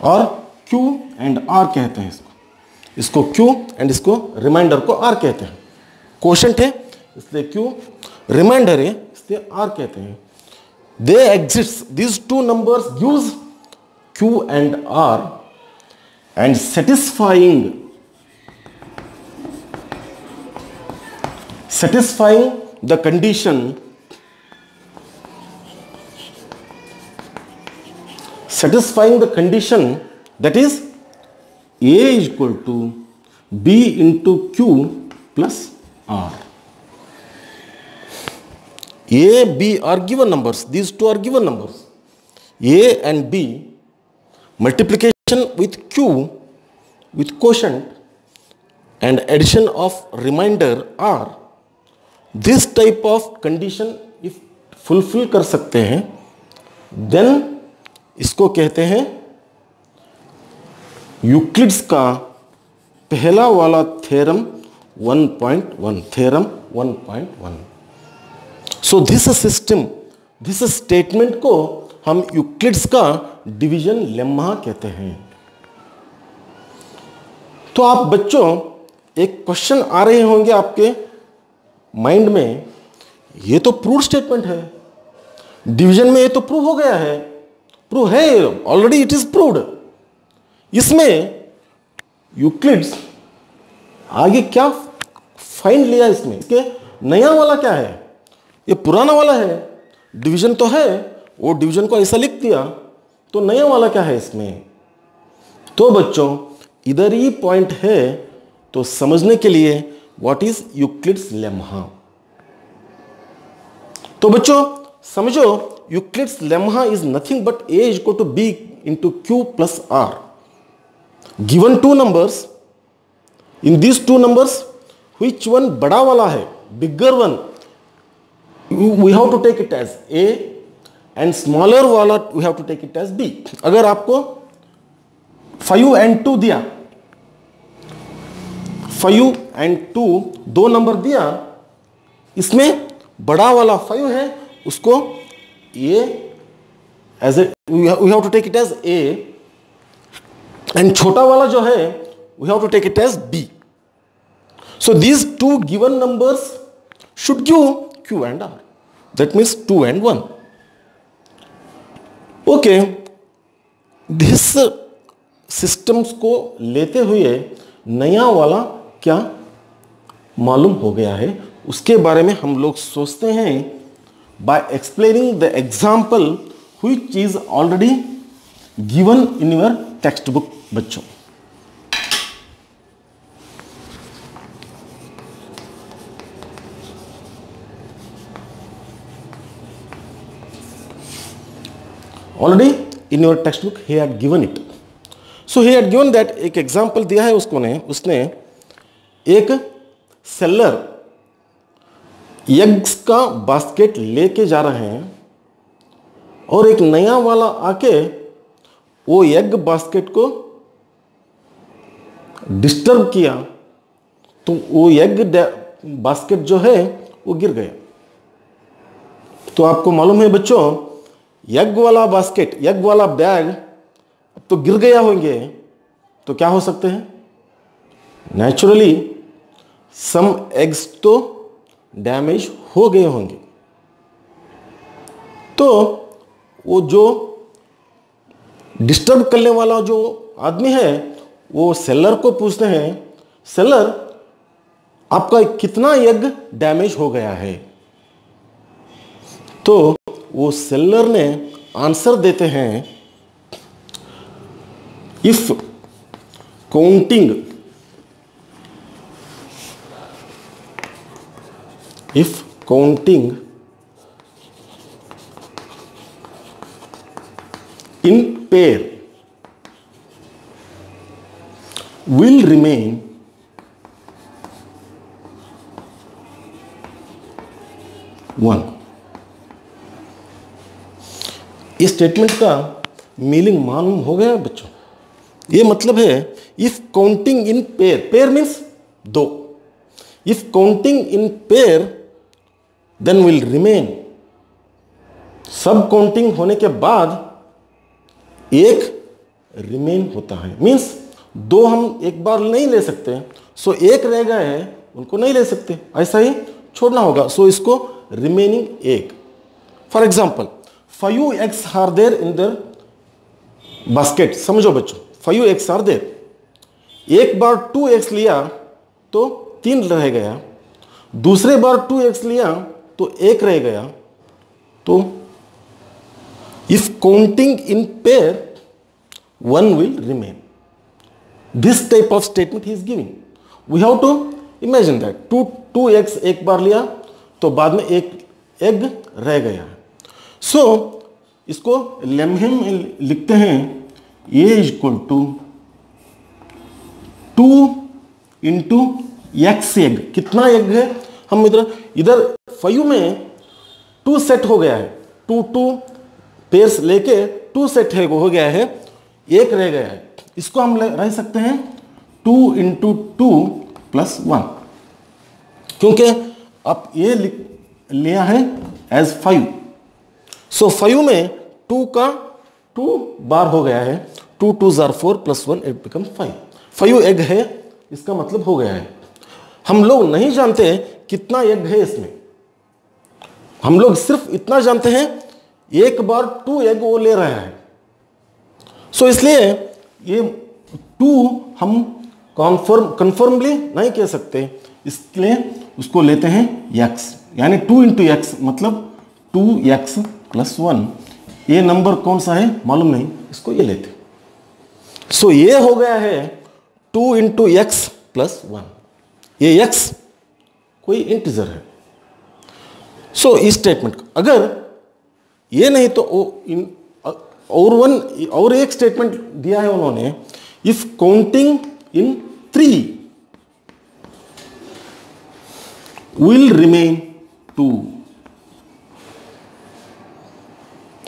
और क्यू एंड आर कहते हैं इसको। इसको क्यू एंड इसको रिमाइंडर को आर कहते हैं। क्वेश्चन थे इसलिए क्यू रिमाइंडर है, इसलिए आर कहते हैं। They exist these two number use Q and R and satisfying satisfying the condition satisfying the condition that is a is equal to b into q plus r A, B are given numbers. These two are given numbers. A and B multiplication with q with quotient and addition of remainder are this type of condition if fulfill कर सकते हैं then इसको कहते हैं Euclid's का पहला वाला theorem 1.1 theorem 1.1 so this system this statement को हम यूक्लिड्स का डिवीज़न लेम्मा कहते हैं। तो आप बच्चों, एक क्वेश्चन आ रहे होंगे आपके माइंड में। ये तो प्रूव स्टेटमेंट है। डिवीज़न में ये तो प्रूव हो गया है। प्रूव है ऑलरेडी इट इज़ प्रूव्ड इसमें यूक्लिड्स आगे क्या फाइंड लिया इसमें इसके नया वाला क्या है? ये पुराना वाला है। डिवीज़न तो है, वो डिवीज़न को ऐसा लिख दिया तो नया वाला क्या है इसमें? तो बच्चों, इधर ही पॉइंट है तो समझने के लिए व्हाट इज़ यूक्लिड्स लेम्हा तो बच्चों, समझो Euclid's lemma is nothing but A is to B into Q plus R given two numbers in this two numbers which one बड़ा वाला है? Bigger one we have to take it as A and smaller वाला we have to take it as B अगर आपको five and two दिया five and two दो number दिया, इसमें बड़ा वाला फाइव है, उसको A as A we have to take it as A and छोटा वाला जो है we have to take it as B so these two given numbers should give Q and R that means two and one okay this systems को लेते हुए नया वाला क्या मालूम हो गया है? उसके बारे में हम लोग सोचते हैं। एक्सप्लेनिंग द एग्ज़ाम्पल हुई चीज़ already given in your text book बच्चों। Already in your text book he had given it so he had given that एक एग्ज़ाम्पल दिया है उसको ने, उसने एक सेलर एग्स का बास्केट लेके जा रहे हैं और एक नया वाला आके वो एग बास्केट को डिस्टर्ब किया तो वो एग बास्केट जो है वो गिर गया। तो आपको मालूम है बच्चों एग वाला बास्केट एग वाला बैग तो गिर गया होंगे तो क्या हो सकते हैं? नेचुरली सम एग्स तो डैमेज हो गए होंगे। तो वो जो डिस्टर्ब करने वाला जो आदमी है, वो सेलर को पूछते हैं सेलर आपका कितना यज्ञ डैमेज हो गया है? तो वो सेलर ने आंसर देते हैं if counting if counting in pair will remain one इस स्टेटमेंट का मीनिंग मालूम हो गया बच्चों। ये मतलब है if counting in pair pair means दो। If counting in pair then will remain सब काउंटिंग होने के बाद एक रिमेन होता है। मीन्स दो हम एक बार नहीं ले सकते सो so एक रह गए हैं, उनको नहीं ले सकते। ऐसा ही छोड़ना होगा। सो so इसको रिमेनिंग एक। For example five eggs are there in there basket समझो बच्चों फाइव एक्स आर देर एक बार टू एक्स लिया तो तीन रह गया। दूसरे बार टू एक्स लिया तो एक रह गया। तो if counting in pair one will remain this type of statement is giving we have to imagine that two two x एक बार लिया तो बाद में एक एग रह गया। सो so, इसको लेम्हे में लिखते हैं। A is equal to two into x egg कितना एग है? हम इधर इधर फाइव में टू सेट हो गया है। टू टू पेयर्स लेके टू सेट है, हो गया है। एक रह गया है। इसको हम रह सकते हैं two into two plus one क्योंकि आप ये लिया है एज फाइव सो फाइव में टू का टू बार हो गया है। Two two jar four plus one it become five five egg है, इसका मतलब हो गया है। हम लोग नहीं जानते कितना यज्ञ है इसमें। हम लोग सिर्फ़ इतना जानते हैं, एक बार टू एग वो ले रहा है। सो so, इसलिए ये टू हम कॉन्फर्म कन्फर्मली नहीं कह सकते। इसलिए उसको लेते हैं एक्स यानी टू इंटू एक्स मतलब टू एक्स प्लस वन ये नंबर कौन सा है? मालूम नहीं। इसको ये लेते सो so, ये हो गया है two into x plus one ये एक्स कोई इंटीजर है। सो so, इस स्टेटमेंट अगर ये नहीं तो ओ, इन, और वन और एक स्टेटमेंट दिया है उन्होंने if counting in three will remain two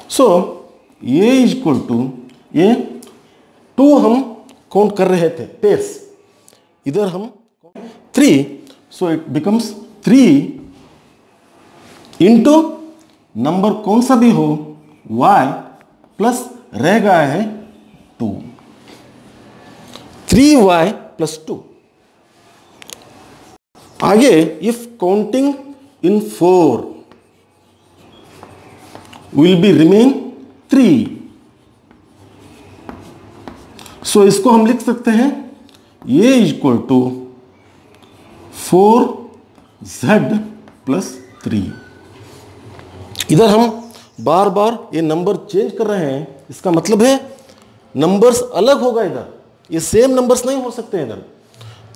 so ये इज़ इक्वल टू ये टू हम काउंट कर रहे थे पेयर्स इधर हम three so it becomes three into number कौन सा भी हो, y प्लस रह गया है two three y plus two आगे if counting in four will be remain three so इसको हम लिख सकते हैं ये equal to four z plus three इधर हम बार बार ये नंबर चेंज कर रहे हैं। इसका मतलब है नंबर्स अलग होगा इधर। ये सेम नंबर्स नहीं हो सकते इधर।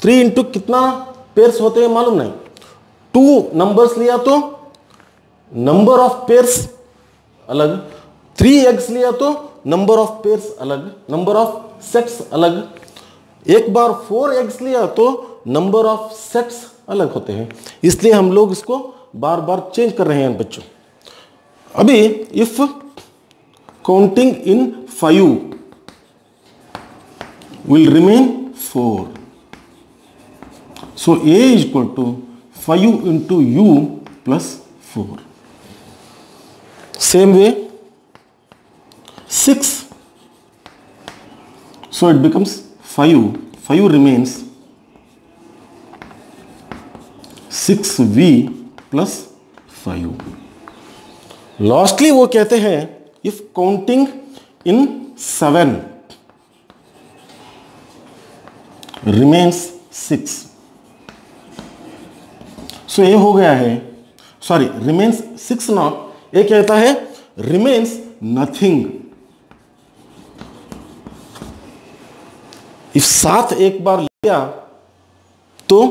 थ्री इंटू कितना पेयर्स होते हैं मालूम नहीं। टू नंबर्स लिया तो नंबर ऑफ़ पेयर्स अलग। थ्री एग्स लिया तो नंबर ऑफ़ पेयर्स अलग। नंबर ऑफ़ सेट्स अलग। एक बार फोर एग्स लिया तो नंबर ऑफ़ सेट्स अलग होते हैं। इसलिए हम लोग इसको बार बार चेंज कर रहे हैं बच्चों। अभी if counting in five will remain four so A is equal to five into u plus four same way six so, it becomes 5 5 remains 6v plus 5 lastly वो कहते हैं if counting in seven remains six so ये हो गया है sorry remains six not ये कहता है रिमेन्स नथिंग इफ़ सात एक बार लिया तो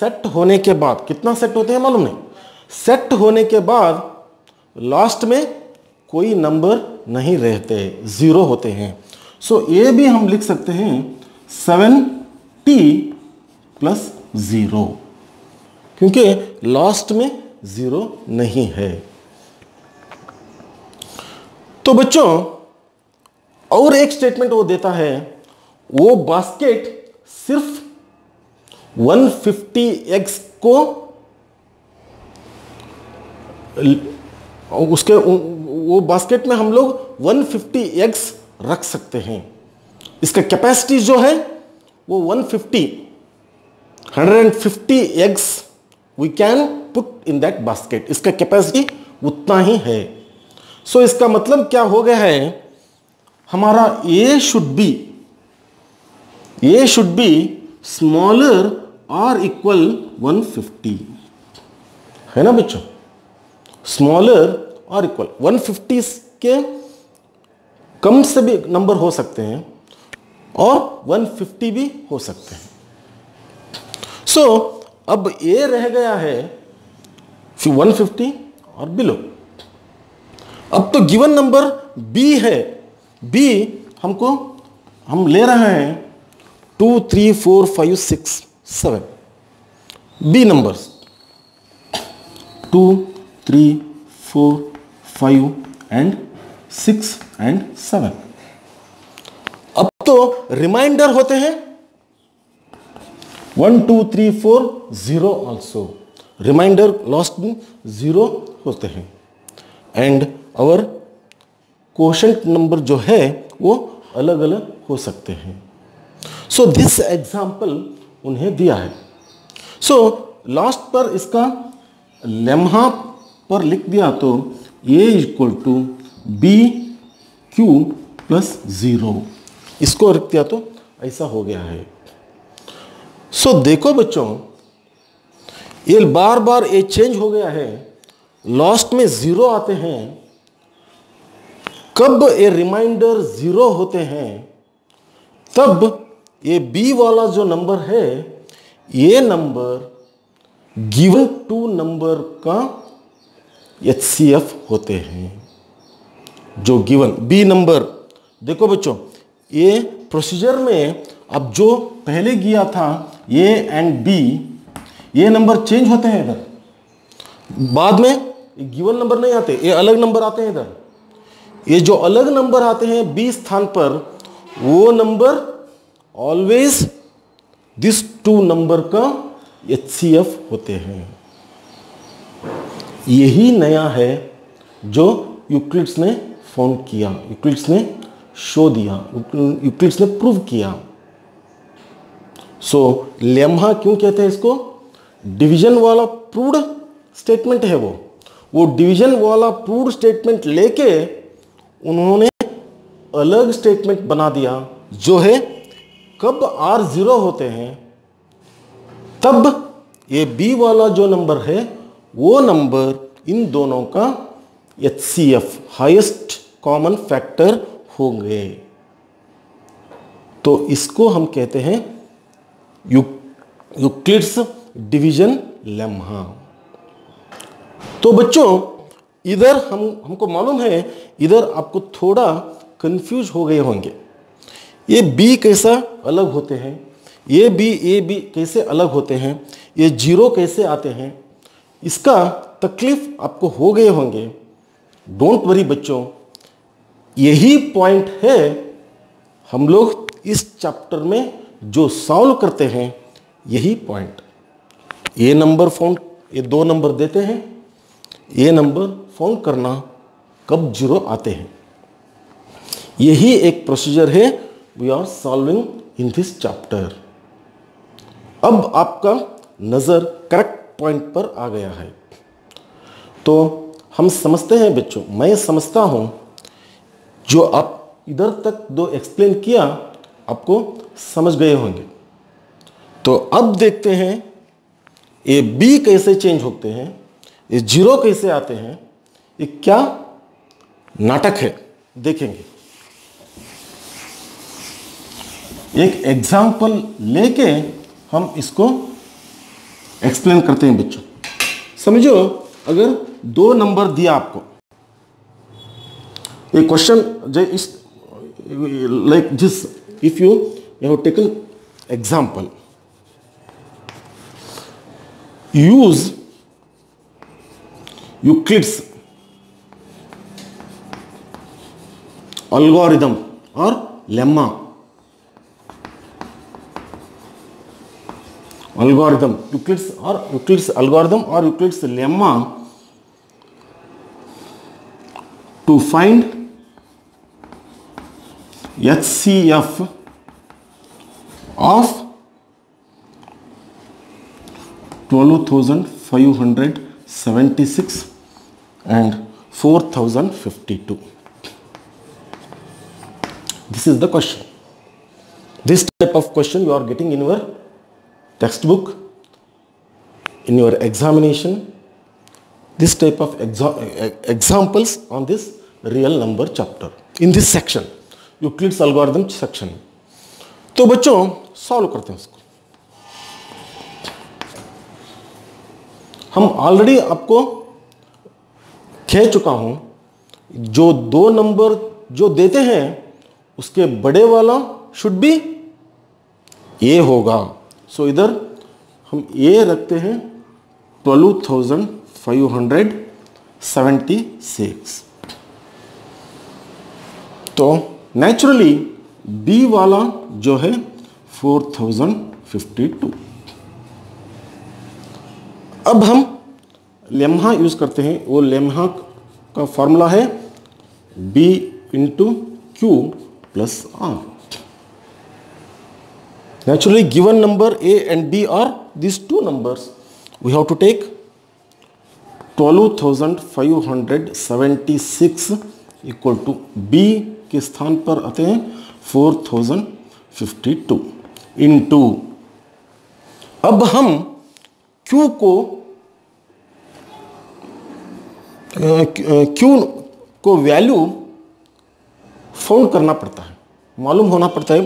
सेट होने के बाद कितना सेट होते हैं मालूम नहीं। सेट होने के बाद लास्ट में कोई नंबर नहीं रहते ज़ीरो होते हैं। सो so, ये भी हम लिख सकते हैं सेवन टी प्लस ज़ीरो क्योंकि लास्ट में ज़ीरो नहीं है। तो बच्चों और एक स्टेटमेंट वो देता है वो बास्केट सिर्फ़ 150 एक्स को उसके वो बास्केट में हम लोग 150 एग्स रख सकते हैं। इसका कैपेसिटी जो है वो 150 150 eggs we can put in that basket इसका कैपेसिटी उतना ही है। सो so, इसका मतलब क्या हो गया है? हमारा A should be A should be smaller और इक्वल 150 है ना बच्चों? स्मॉलर और इक्वल 150 के कम से भी नंबर हो सकते हैं और 150 भी हो सकते हैं। सो so, अब ए रह गया है 150 और बिलो अब तो गिवन नंबर बी है। बी हमको हम ले रहे हैं two three four five six seven B numbers two three four five and six and seven अब तो रिमाइंडर होते हैं। One two three four zero also remainder lost zero होते हैं। एंड आवर क्वेश्चन नंबर जो है, वो अलग अलग हो सकते हैं। सो दिस एग्ज़ाम्पल उन्हें दिया है। सो so, लास्ट पर इसका लेम्हा पर लिख दिया तो A equal to B Q plus zero इसको रख दिया तो ऐसा हो गया है। सो so, देखो बच्चों ये बार बार ये चेंज हो गया है। लास्ट में ज़ीरो आते हैं। कब ये रिमाइंडर ज़ीरो होते हैं तब ये बी वाला जो नंबर है, ये नंबर गिवन टू नंबर का एच सी एफ़ होते हैं, जो गिवन बी नंबर देखो बच्चों, ये प्रोसीजर में अब जो पहले किया था ए एंड बी ये नंबर चेंज होते हैं इधर। बाद में गिवन नंबर नहीं आते, ये अलग नंबर आते हैं इधर। ये जो अलग नंबर आते हैं बी स्थान पर, वो number always this two number का एचसीएफ होते हैं। यही नया है जो यूक्लिड्स ने फाउंड किया यूक्लिड्स ने शो दिया यूक्लिड्स ने प्रूव किया। सो so, लेम्हा क्यों कहते हैं इसको? डिवीज़न वाला प्रूव्ड स्टेटमेंट है वो। वो डिवीज़न वाला प्रूव्ड स्टेटमेंट लेके उन्होंने अलग स्टेटमेंट बना दिया जो है कब आर ज़ीरो होते हैं, तब ये बी वाला जो नंबर है, वो नंबर इन दोनों का H C F highest common factor होंगे। तो इसको हम कहते हैं यूक्लिड्स डिवीज़न लेम्हा तो बच्चों, इधर हम, हमको मालूम है, इधर आपको थोड़ा कंफ्यूज हो गए होंगे। ये बी कैसा अलग होते हैं? ये बी ए बी कैसे अलग होते हैं? ये ज़ीरो कैसे आते हैं? इसका तकलीफ़ आपको हो गए होंगे। डोंट वरी बच्चों। यही पॉइंट है हम लोग इस चैप्टर में जो सॉल्व करते हैं, यही पॉइंट ये नंबर फ़ोन ये दो नंबर देते हैं। ये नंबर फ़ोन करना कब ज़ीरो आते हैं। यही एक प्रोसीजर है we are solving in this chapter अब आपका नज़र करेक्ट पॉइंट पर आ गया है। तो हम समझते हैं बच्चों, मैं समझता हूँ, जो आप इधर तक दो एक्सप्लेन किया, आपको समझ गए होंगे। तो अब देखते हैं, ये बी कैसे चेंज होते हैं, ये ज़ीरो कैसे आते हैं, ये क्या नाटक है, देखेंगे। एक एग्ज़ाम्पल लेके हम इसको एक्सप्लेन करते हैं बच्चों। समझो, अगर दो नंबर दिया आपको। ये क्वेश्चन इस लाइक जिस if you you taken example use Euclid's algorithm और lemma algorithm. Euclid's or Euclid's algorithm or Euclid's lemma to find HCF of 12,576 and 4052 this is the question. This type of question you are getting in your textbook in your examination this type of exa examples on this real number chapter in this section Euclid's algorithm section तो बच्चों solve करते हैं उसको हम already आपको कह चुका हूँ जो दो नंबर जो देते हैं उसके बड़े वाला शुड बी ए होगा सो so, इधर हम ए रखते हैं twelve thousand five hundred seventy six तो नेचुरली बी वाला जो है फोर थाउज़ेंड फिफ्टी टू अब हम लेम्हा यूज़ करते हैं। वो लेम्हा का फॉर्मूला है B into Q plus R naturally given number a and b are these two numbers we have to take 12576 equal to b के स्थान पर आते हैं 4052 इनटू अब हम q को q को वैल्यू फाउंड करना पड़ता है मालूम होना पड़ता है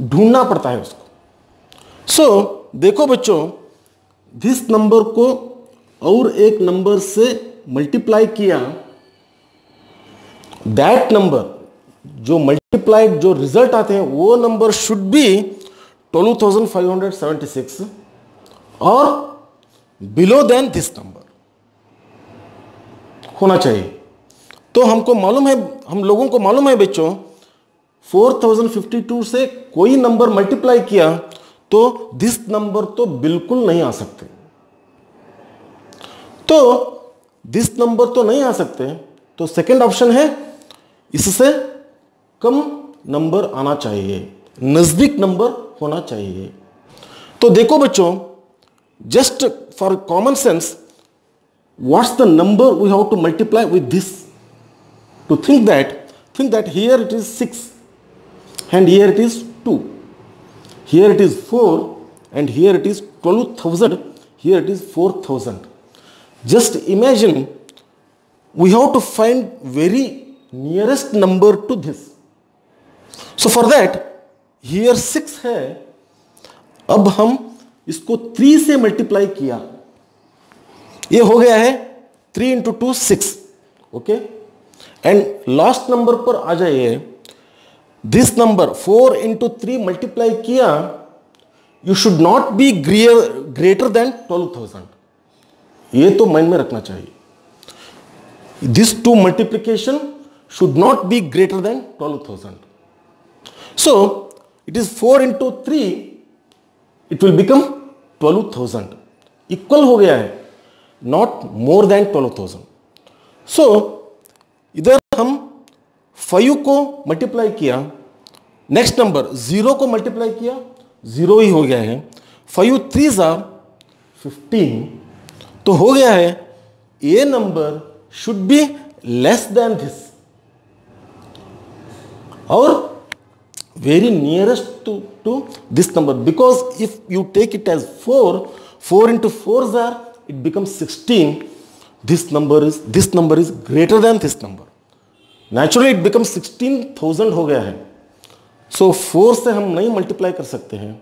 ढूंढना पड़ता है उसको। सो so, देखो बच्चों जिस नंबर को और एक नंबर से मल्टीप्लाई किया। दैट नंबर जो मल्टीप्लाइड जो रिज़ल्ट आते हैं वो number should be twelve thousand five hundred seventy six और बिलो देन दिस नंबर होना चाहिए। तो हमको मालूम है हम लोगों को मालूम है बच्चों 4052 से कोई नंबर मल्टीप्लाई किया तो दिस नंबर तो बिल्कुल नहीं आ सकते। तो दिस नंबर तो नहीं आ सकते। तो सेकंड ऑप्शन है, इससे कम नंबर आना चाहिए, नज़दीक नंबर होना चाहिए। तो देखो बच्चों just for common sense what's the number we have to multiply with this to think that think that here it is six and here it is 2 here it is 4 and here it is 12000 here it is 4000 just imagine we have to find very nearest number to this so for that here 6 है अब हम इसको 3 से multiply किया ये हो गया है 3 into two six okay and last number पर आ जाइए this number four into three multiply किया you should not be greater than twelve thousand ये तो माइंड में रखना चाहिए। This two multiplication should not be greater than twelve thousand so it is four into three it will become twelve thousand equal हो गया है not more than twelve thousand so इधर हम फाइव को मल्टीप्लाई किया, नेक्स्ट नंबर ज़ीरो को multiply किया, zero ही हो गया है। फाइव थ्री जार फिफ्टीन तो हो गया है, A number should be less than this. और very nearest to to this number, because if you take it as four four into four jar it become sixteen, this number is, this number is greater than this number. Naturally it become sixteen thousand हो गया है। सो so, four से हम नहीं multiply कर सकते हैं।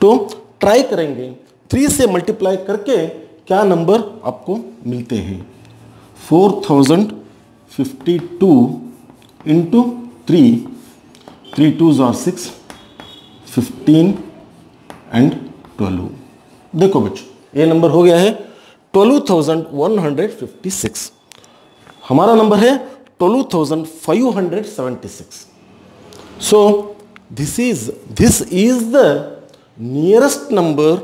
तो ट्राई करेंगे। थ्री से मल्टीप्लाई करके क्या नंबर आपको मिलते हैं? Four thousand fifty two into three three two jar six fifteen and twelve देखो बच्चों ये नंबर हो गया है twelve thousand one hundred fifty six. हमारा नंबर है 12576 so, this is this is the nearest number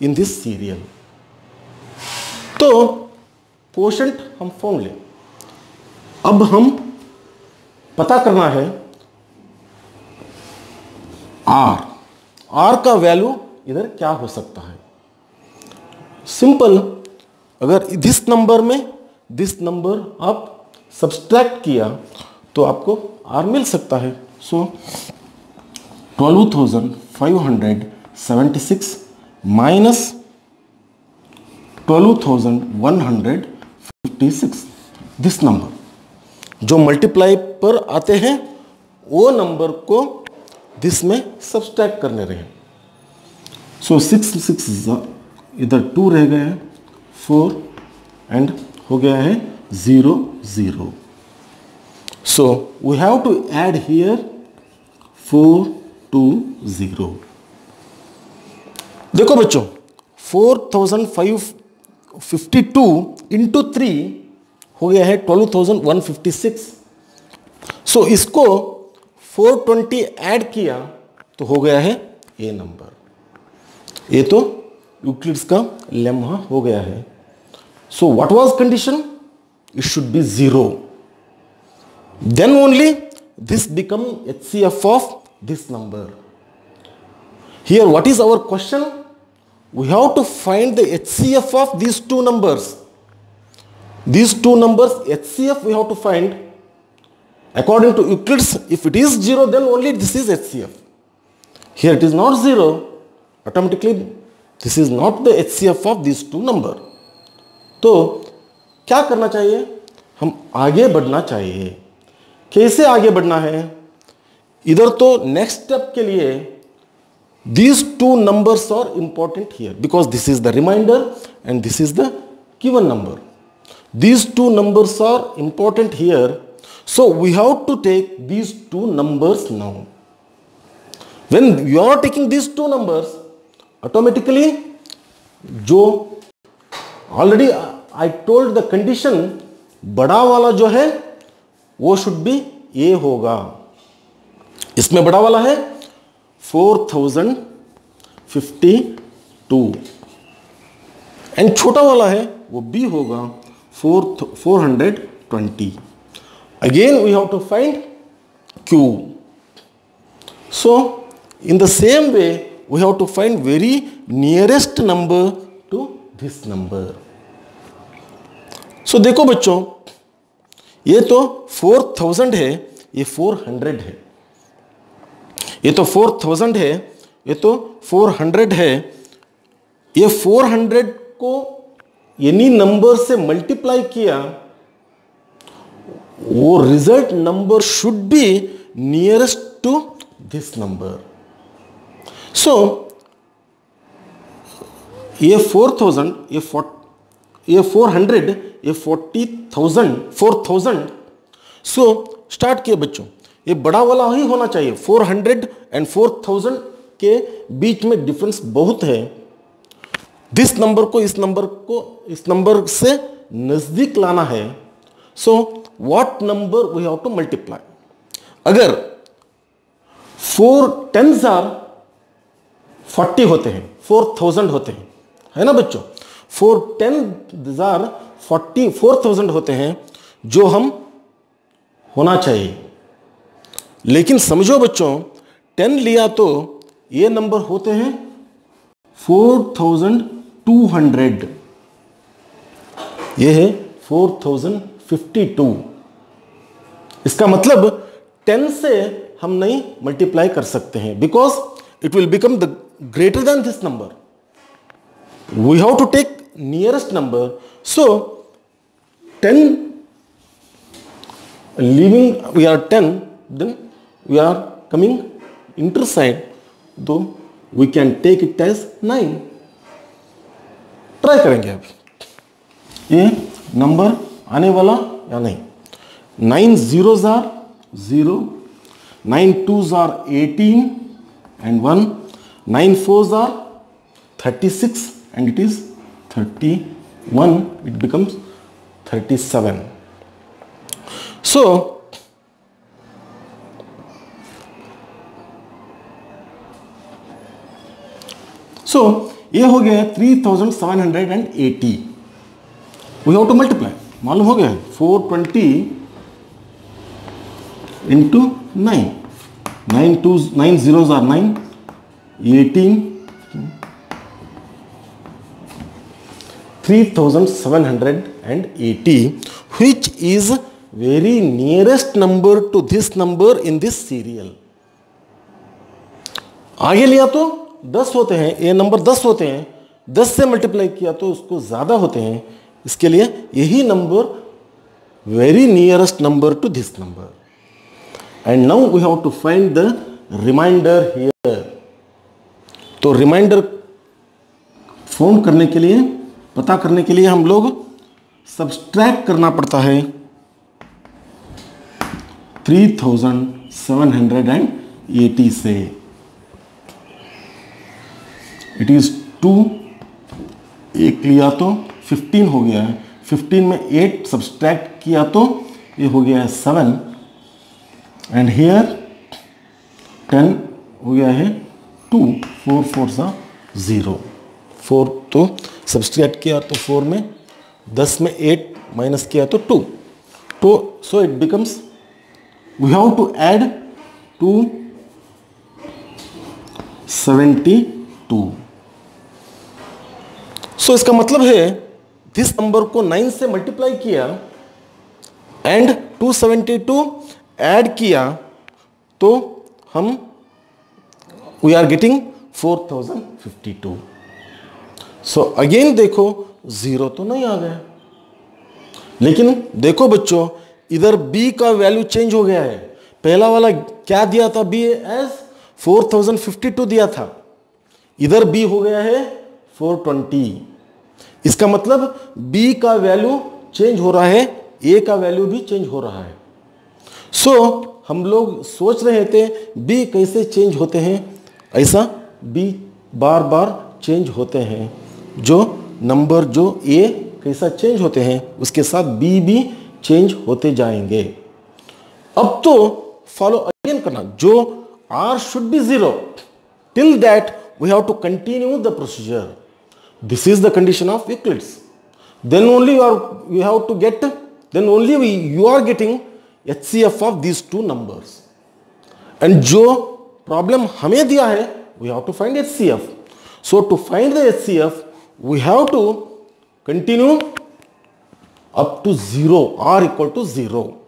in this serial. तो क्वेश्चंट हम फॉर्म लें। अब हम पता करना है आर आर का वैल्यू इधर क्या हो सकता है? सिंपल अगर दिस नंबर में दिस नंबर आप सब्सट्रैक्ट किया तो आपको आर मिल सकता है। So twelve thousand five hundred seventy six minus twelve thousand one hundred fifty six this number जो मल्टीप्लाई पर आते हैं, वो नंबर को दिस में सब्सट्रैक्ट करने रहे सो सिक्स सिक्स इधर टू रह गए हैं फोर एंड हो गया है 0 0 so, we have to add here four two zero देखो बच्चों four thousand five fifty two into three हो गया है twelve thousand one fifty six so इसको फोर ट्वेंटी ऐड किया तो हो गया है ए नंबर ये तो यूक्लिड्स का लेम्हा हो गया है. So what was condition it should be 0 then only this become HCF of this number. Here what is our question? We have to find the HCF of these two numbers. These two numbers HCF we have to find. According to Euclid's if it is 0 then only this is HCF here it is not 0 automatically this is not the HCF of these two number. तो क्या करना चाहिए? हम आगे बढ़ना चाहिए। कैसे आगे बढ़ना है? इधर तो नेक्स्ट स्टेप के लिए these two numbers are important here because this is the remainder and this is the given number these two numbers are important here so we have to take these two numbers now when you are taking these two numbers automatically जो already I told the condition बड़ा वाला जो है, वो should be ए होगा। इसमें बड़ा वाला है four thousand fifty two and छोटा वाला है, वो बी होगा four four hundred twenty again we have to find Q so in the same way we have to find very nearest number to this number so देखो बच्चों, ये तो four thousand है, ये फोर हंड्रेड है। ये तो फोर थाउज़ेंड है, ये तो फोर हंड्रेड है। ये फोर हंड्रेड को एनी नंबर से मल्टीप्लाई किया, वो result number should be nearest to this number so ये फोर थाउज़ेंड ये फोर्ट ये फोर हंड्रेड ये forty thousand four thousand so start किए बच्चों। ये बड़ा वाला ही होना चाहिए। Four hundred and four thousand के बीच में डिफरेंस बहुत है। दिस नंबर को, इस नंबर को, इस नंबर से नज़दीक लाना है। So what number we have to multiply अगर फोर टेंस आर फोर्टी होते हैं फोर थाउज़ेंड होते हैं। है ना बच्चों? फोर टेन हज़ार फोर्टी, फोर थाउज़ेंड होते हैं, जो हम होना चाहिए। लेकिन समझो बच्चों, टेन लिया तो ये नंबर होते हैं फोर थाउज़ेंड टू हंड्रेड। ये है फोर थाउज़ेंड फिफ्टी टू। इसका मतलब टेन से हम नहीं मल्टीप्लाई कर सकते हैं because it will become the greater than this number we have to take nearest number. So 10 leaving we are 10 then we are coming interside though we can take it as 9 try करेंगे अभी ये number आने वाला या नहीं nine zero जार zero nine two jar eighteen and one nine four jar thirty six and it is 31 it becomes 37 so so, ये हो गया three thousand seven hundred and eighty we have to multiply मालूम हो गया? Four twenty into nine nine two nine zero are nine eighteen 3780 which is very nearest number to this number in this serial. आगे लिया तो 10 होते हैं, ये number 10 होते हैं 10 से मल्टीप्लाई किया तो उसको ज़्यादा होते हैं। इसके लिए यही number very nearest number to this number and now we have to find the remainder here तो रिमाइंडर फ़ोन करने के लिए पता करने के लिए हम लोग सब्सट्रैक्ट करना पड़ता है। Three thousand seven hundred and eighty से। इट इज़ टू एक लिया तो फिफ्टीन हो गया है। फिफ्टीन में एट सब्सट्रैक्ट किया तो ये हो गया है सेवन एंड हेयर टेन हो गया है टू फोर फोर सा ज़ीरो फोर तो सब्सट्रैक्ट किया तो फोर में, दस में एट, माइनस किया तो टू। तो so it becomes we have to add two seventy two so इसका मतलब है दिस नंबर को नाइन से मल्टीप्लाई किया एंड 272 ऐड किया तो हम we are getting 4052 so so, again देखो ज़ीरो तो नहीं आ गया। लेकिन देखो बच्चों इधर बी का वैल्यू चेंज हो गया है। पहला वाला क्या दिया था b एज 4052 दिया था। इधर बी हो गया है 420 इसका मतलब बी का वैल्यू चेंज हो रहा है ए का वैल्यू भी चेंज हो रहा है। सो so, हम लोग सोच रहे थे बी कैसे चेंज होते हैं? ऐसा बी बार बार चेंज होते हैं। जो नंबर जो ए कैसा चेंज होते हैं, उसके साथ बी भी चेंज होते जाएँगे। अब तो फॉलो अगेन करना, जो R should be zero till that we have to continue the procedure this is the condition of Euclid's then only you are you have to get then only we you are getting H C F of these two number and जो problem हमें दिया है we have to find H C F so to find the H C F we have to continue up to 0 r equal to 0.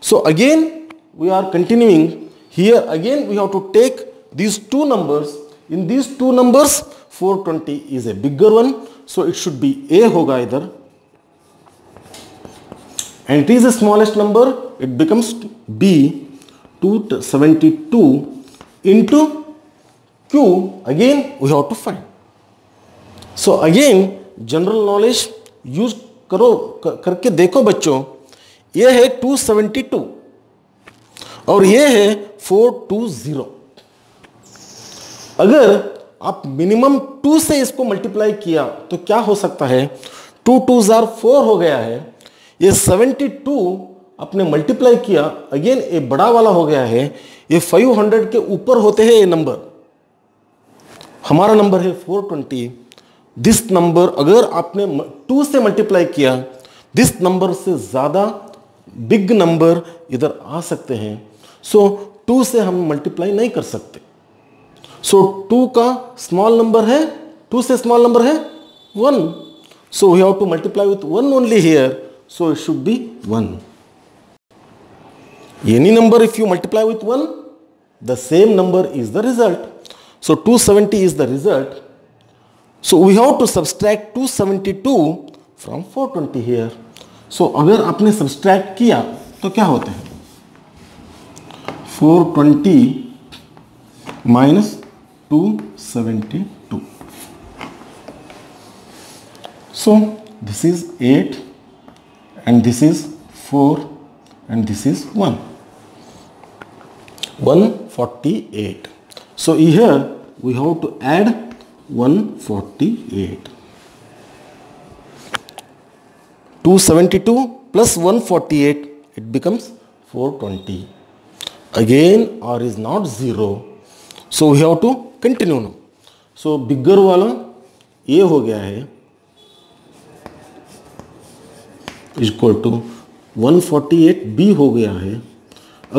So again we are continuing. Here again we have to take these two numbers. In these two numbers 420 is a bigger one. So it should be a hoga either. And it is the smallest number. It becomes b 272 into q. Again we have to find so again, general knowledge use करो करके देखो बच्चों ये है 272 और ये है 420 अगर आप मिनिमम टू से इसको मल्टीप्लाई किया तो क्या हो सकता है टू टू जार फोर हो गया है ये सेवेंटी टू आपने मल्टीप्लाई किया अगेन ये बड़ा वाला हो गया है ये फाइव हंड्रेड के ऊपर होते हैं ये नंबर हमारा नंबर है फोर ट्वेंटी दिस नंबर अगर आपने टू से मल्टीप्लाई किया दिस नंबर से ज़्यादा बिग नंबर इधर आ सकते हैं। सो so, टू से हम मल्टीप्लाई नहीं कर सकते। सो so, टू का स्मॉल नंबर है टू से स्मॉल नंबर है one so we have to multiply with one only here so it should be one any number if you multiply with 1 the same number is the result so 270 is the result we have to subtract two seventy two from four twenty here so अगर आपने subtract किया तो क्या होते हैं? Four twenty minus two seventy two so this is eight and this is four and this is one 148 so you we have to add 148. 272 plus 148 it becomes 420. Again, r is not 0. So, we have to continue no so bigger वाला A हो गया है equal to 148 B हो गया है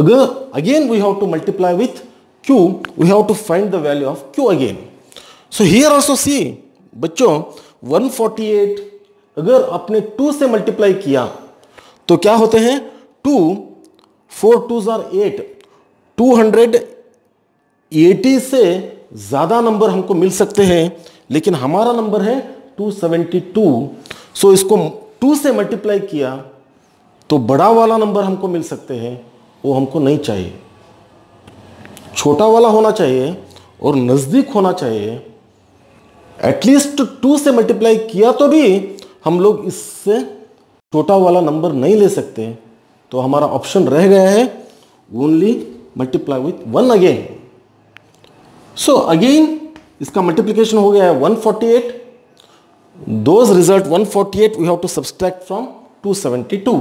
अगर again we have to multiply with Q we have to find the value of Q again so here also see बच्चों 148 अगर आपने टू से मल्टीप्लाई किया तो क्या होते हैं? Two four two jar eight two hundred eighty से ज़्यादा नंबर हमको मिल सकते हैं, लेकिन हमारा नंबर है 272 सो इसको 2 से मल्टीप्लाई किया तो बड़ा वाला नंबर हमको मिल सकते हैं, वो हमको नहीं चाहिए। छोटा वाला होना चाहिए और नज़दीक होना चाहिए एटलीस्ट टू से मल्टीप्लाई किया तो भी हम लोग इससे छोटा वाला नंबर नहीं ले सकते। तो हमारा ऑप्शन रह गया है only multiply with one again so again इसका मल्टीप्लीकेशन हो गया है 148 those result 148 we have to subtract from 272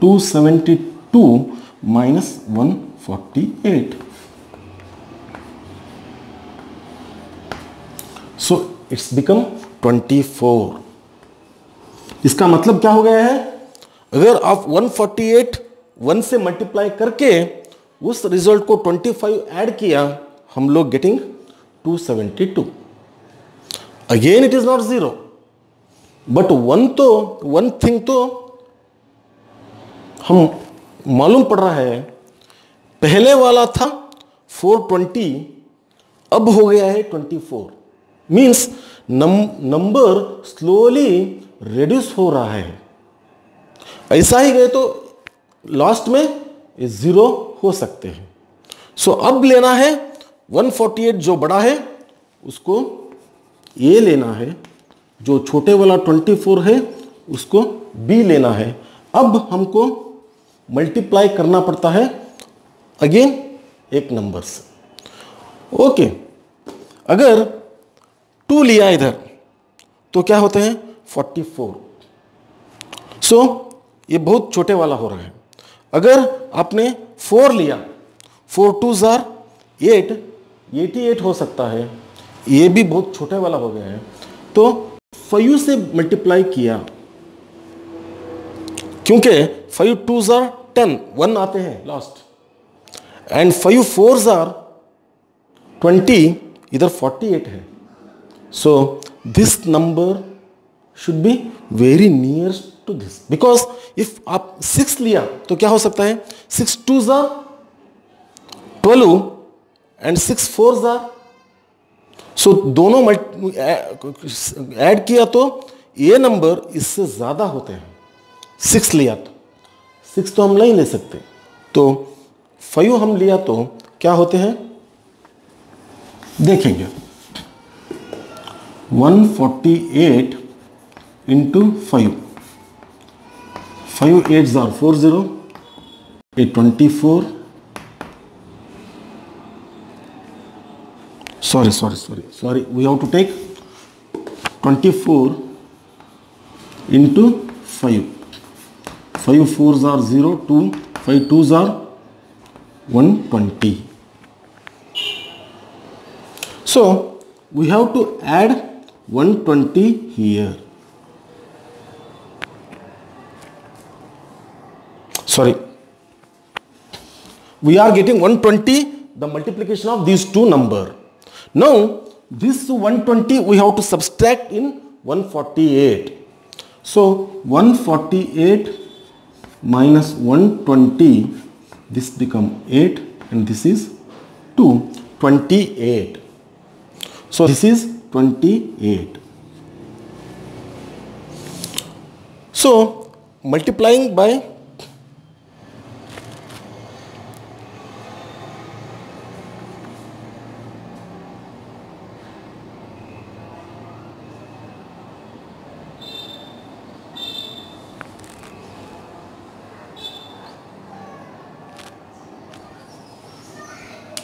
272 minus 148 so, it's become 24 इसका मतलब क्या हो गया है? अगर आप 148 1 से मल्टीप्लाई करके उस रिज़ल्ट को 25 ऐड किया, हम लोग getting 272 again it is not zero but one तो वन थिंग तो हम मालूम पड़ रहा है, पहले वाला था 420 अब हो गया है 24 मींस नंबर स्लोली रिड्यूस हो रहा है। ऐसा ही गए तो लास्ट में ज़ीरो हो सकते हैं। सो so, अब लेना है 148 जो बड़ा है उसको ए लेना है। जो छोटे वाला 24 है उसको बी लेना है। अब हमको मल्टीप्लाई करना पड़ता है। अगेन एक नंबर से ओके अगर टू लिया इधर तो क्या होते हैं? 44 सो so, ये बहुत छोटे वाला हो रहा है। अगर आपने फोर लिया four two jar eight eighty eight हो सकता है। ये भी बहुत छोटे वाला हो गया है। तो फाइव से मल्टीप्लाई किया क्योंकि फाइव टू जार टेन वन आते हैं लास्ट एंड फाइव फोर जार ट्वेंटी इधर फोर्टी एट है। So this number should be very near to this because if आप सिक्स लिया तो क्या हो सकता है? सिक्स टू जार ट्वेल्व एंड सिक्स फोर जार सो दोनों ऐड किया तो ये नंबर इससे ज़्यादा होते हैं। सिक्स लिया तो। सिक्स तो हम नहीं ले सकते। तो फाइव हम लिया तो क्या होते हैं? देखेंगे। 148 into 5. 5 8s are 40, a 24. Sorry, sorry, sorry, sorry. We have to take 24 into 5. 5 4s are 0, 2, 5 2s are 120. So, we have to add 120 here sorry we are getting 120 the multiplication of these two number now, this 120 we have to subtract in 148. So, 148 minus 120, this become 8 and this is 2, 28. So, this is 28. So, multiplying by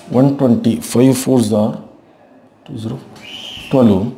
One twenty five fours are two zero toll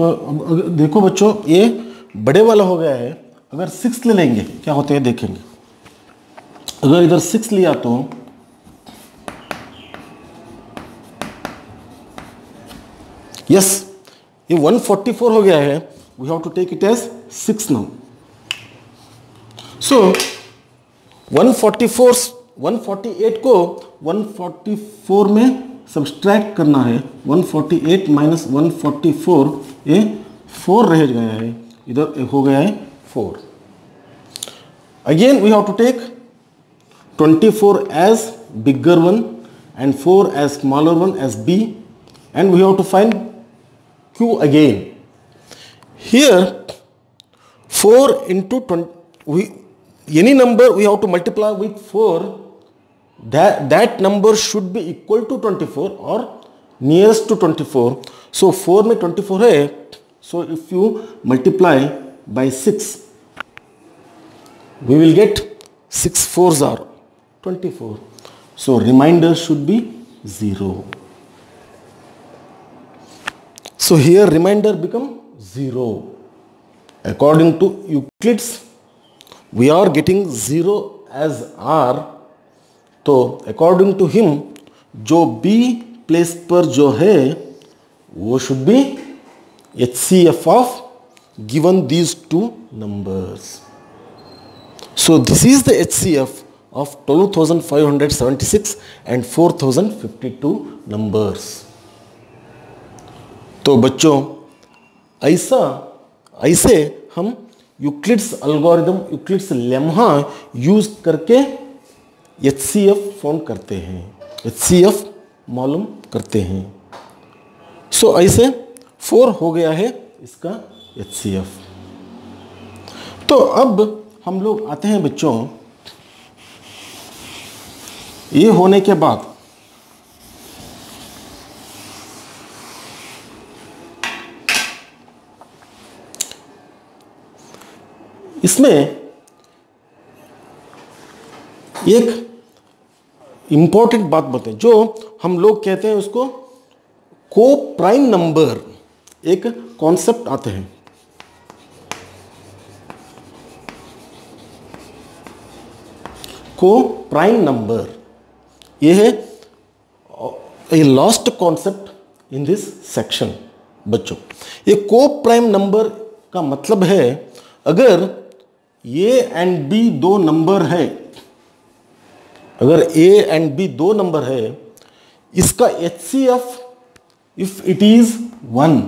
पर देखो बच्चों, ये बड़े वाला हो गया है। अगर सिक्स ले लेंगे, क्या होते हैं देखेंगे। अगर इधर सिक्स लिया तो यस ये 144 हो गया है। We have to take it as six now so 144 148 को 144 में सब्सट्रैक्ट करना है 148 फोर्टी एट माइनस वन ये फोर रह गया है, इधर हो गया है four. Again we have to take 24 four as bigger one and four as smaller one as B and we have to find Q again here four into twenty any number we have to multiply with four that that number should be equal to 24 or nearest to 24 so 4 में 24 है so if you multiply by 6 we will get 6 fours are 24 so remainder should be 0 so here remainder become 0 according to euclid's we are getting 0 as r तो according to him जो B place पर जो है वो should be H C F of given these two numbers so this is the H C F of 12,576 and 4,052 numbers तो बच्चों ऐसा ऐसे हम Euclid's algorithm Euclid's lemma use करके एच सी एफ़ फ़ोन करते हैं। एच सी एफ़ मालूम करते हैं। सो so, ऐसे फोर हो गया है इसका एच सी एफ़ तो अब हम लोग आते हैं बच्चों। ये होने के बाद इसमें एक इंपॉर्टेंट बात बताएँ। जो हम लोग कहते हैं उसको को प्राइम नंबर एक कॉन्सेप्ट आते हैं। को प्राइम नंबर ये है a last concept in this section बच्चों। ये को प्राइम नंबर का मतलब है, अगर ए एंड बी दो नंबर है अगर ए एंड बी दो नंबर है, इसका H C F if it is one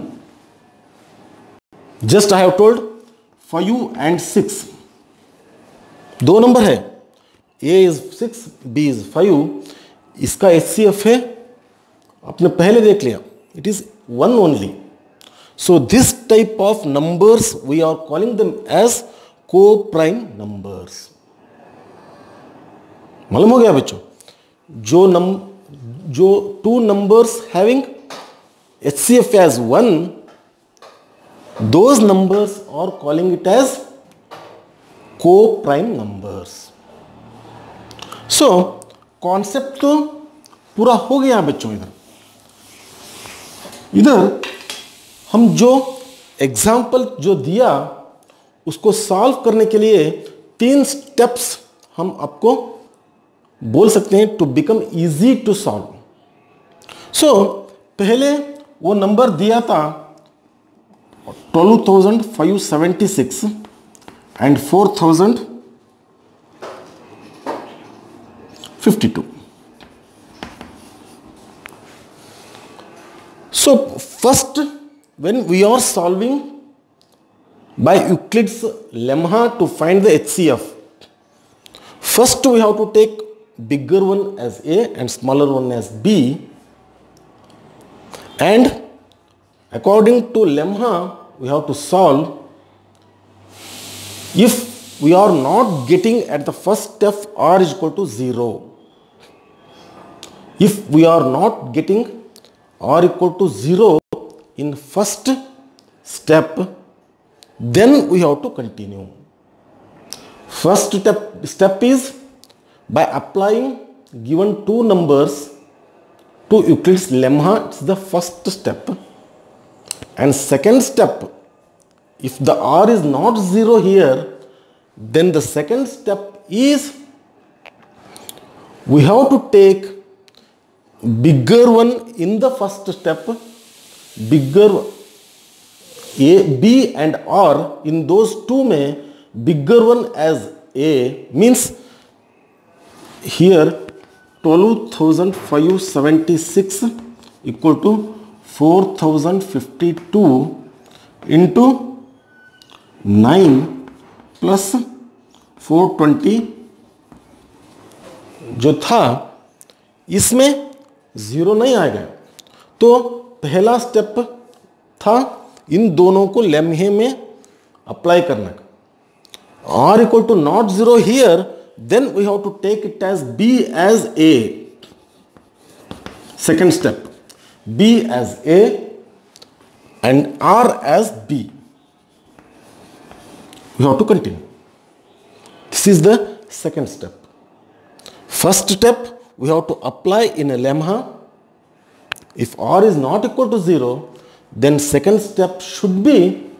just I have told five and six दो नंबर है. A is six B is five इसका एच सी एफ़ है. आपने पहले देख लिया. It is one only so this type of numbers we are calling them as coprime numbers मालूम हो गया बच्चों? जो नम, जो two numbers having H C F as one those numbers और calling it as coprime numbers so concept तो पूरा हो गया बच्चों इधर। इधर हम जो एग्ज़ाम्पल जो दिया, उसको सॉल्व करने के लिए तीन स्टेप्स हम आपको बोल सकते हैं to become easy to solve so पहले वो नंबर दिया था twelve thousand five seventy six and four thousand fifty two so first when we are solving by euclid's lemma to find the HCF first we have to take bigger one as A and smaller one as B. And according to lemma we have to solve if we are not getting at the first step r is equal to 0 if we are not getting r equal to 0 in first step then we have to continue. First step step is by applying given two numbers to Euclid's lemma it's the first step. And second step if the r is not 0 here then the second step is we have to take bigger one in the first step bigger a b and r. In those two may bigger one as a means here 12576 equal to 4052 into 9 plus 420 जो था, इसमें zero नहीं आएगा तो पहला step था इन दोनों को लेम्हे में अप्लाई करने। का R equal to not zero here then we have to take it as B as A. Second step, B as A and R as B. We have to continue. This is the second step. First step, we have to apply in a lemma. If R is not equal to 0, then second step should be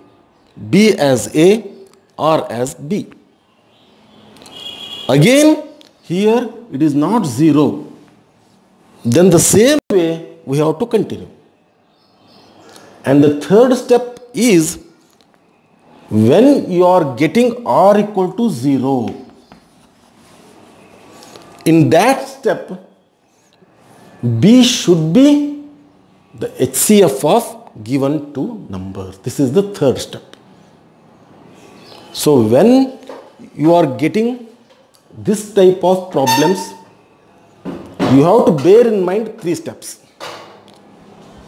B as A, R as B. Again, here it is not 0. Then the same way we have to continue. And the third step is when you are getting r equal to 0. In that step, b should be the HCF of given two numbers. This is the third step. So when you are getting this type of problems, you have to bear in mind three steps.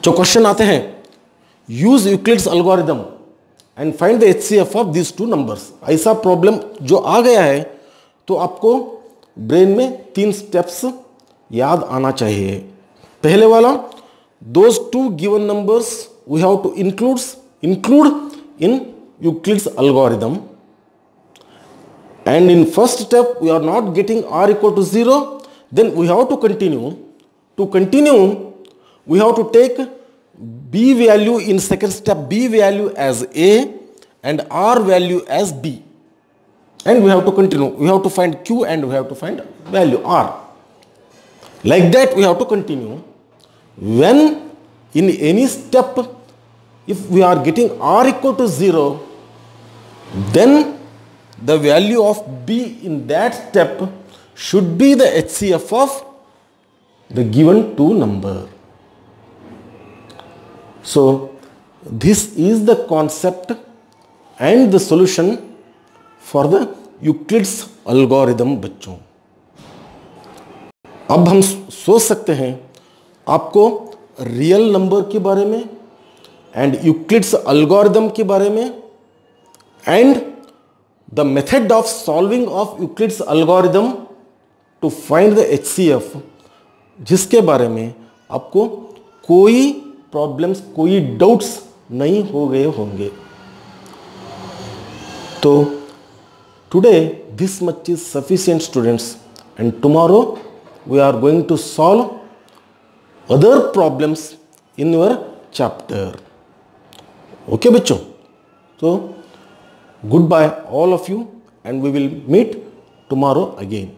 जो question आते हैं use Euclid's algorithm and find the H C F of this two numbers ऐसा problem जो आ गया है तो आपको ब्रेन में तीन स्टेप्स याद आना चाहिए। पहले वाला those two given numbers we have to include include in Euclid's algorithm and in first step we are not getting r equal to 0 then we have to continue. To continue we have to take b value in second step b value as a and r value as b. And we have to continue. We have to find q and we have to find value r. Like that we have to continue. When in any step if we are getting r equal to 0 then the value of B in that step should be the HCF of the given two number. So this is the concept and the solution for the Euclid's algorithm बच्चों अब हम सोच सकते हैं आपको real number के बारे में एंड यूक्लिड्स अल्गोरिदम के बारे में and the method of solving of Euclid's algorithm to find the HCF जिसके बारे में आपको कोई प्रॉब्लम्स कोई डाउट्स नहीं हो गए होंगे। तो today this much is sufficient students and tomorrow we are going to solve other problems in your chapter okay बच्चों? तो Goodbye all of you and we will meet tomorrow again.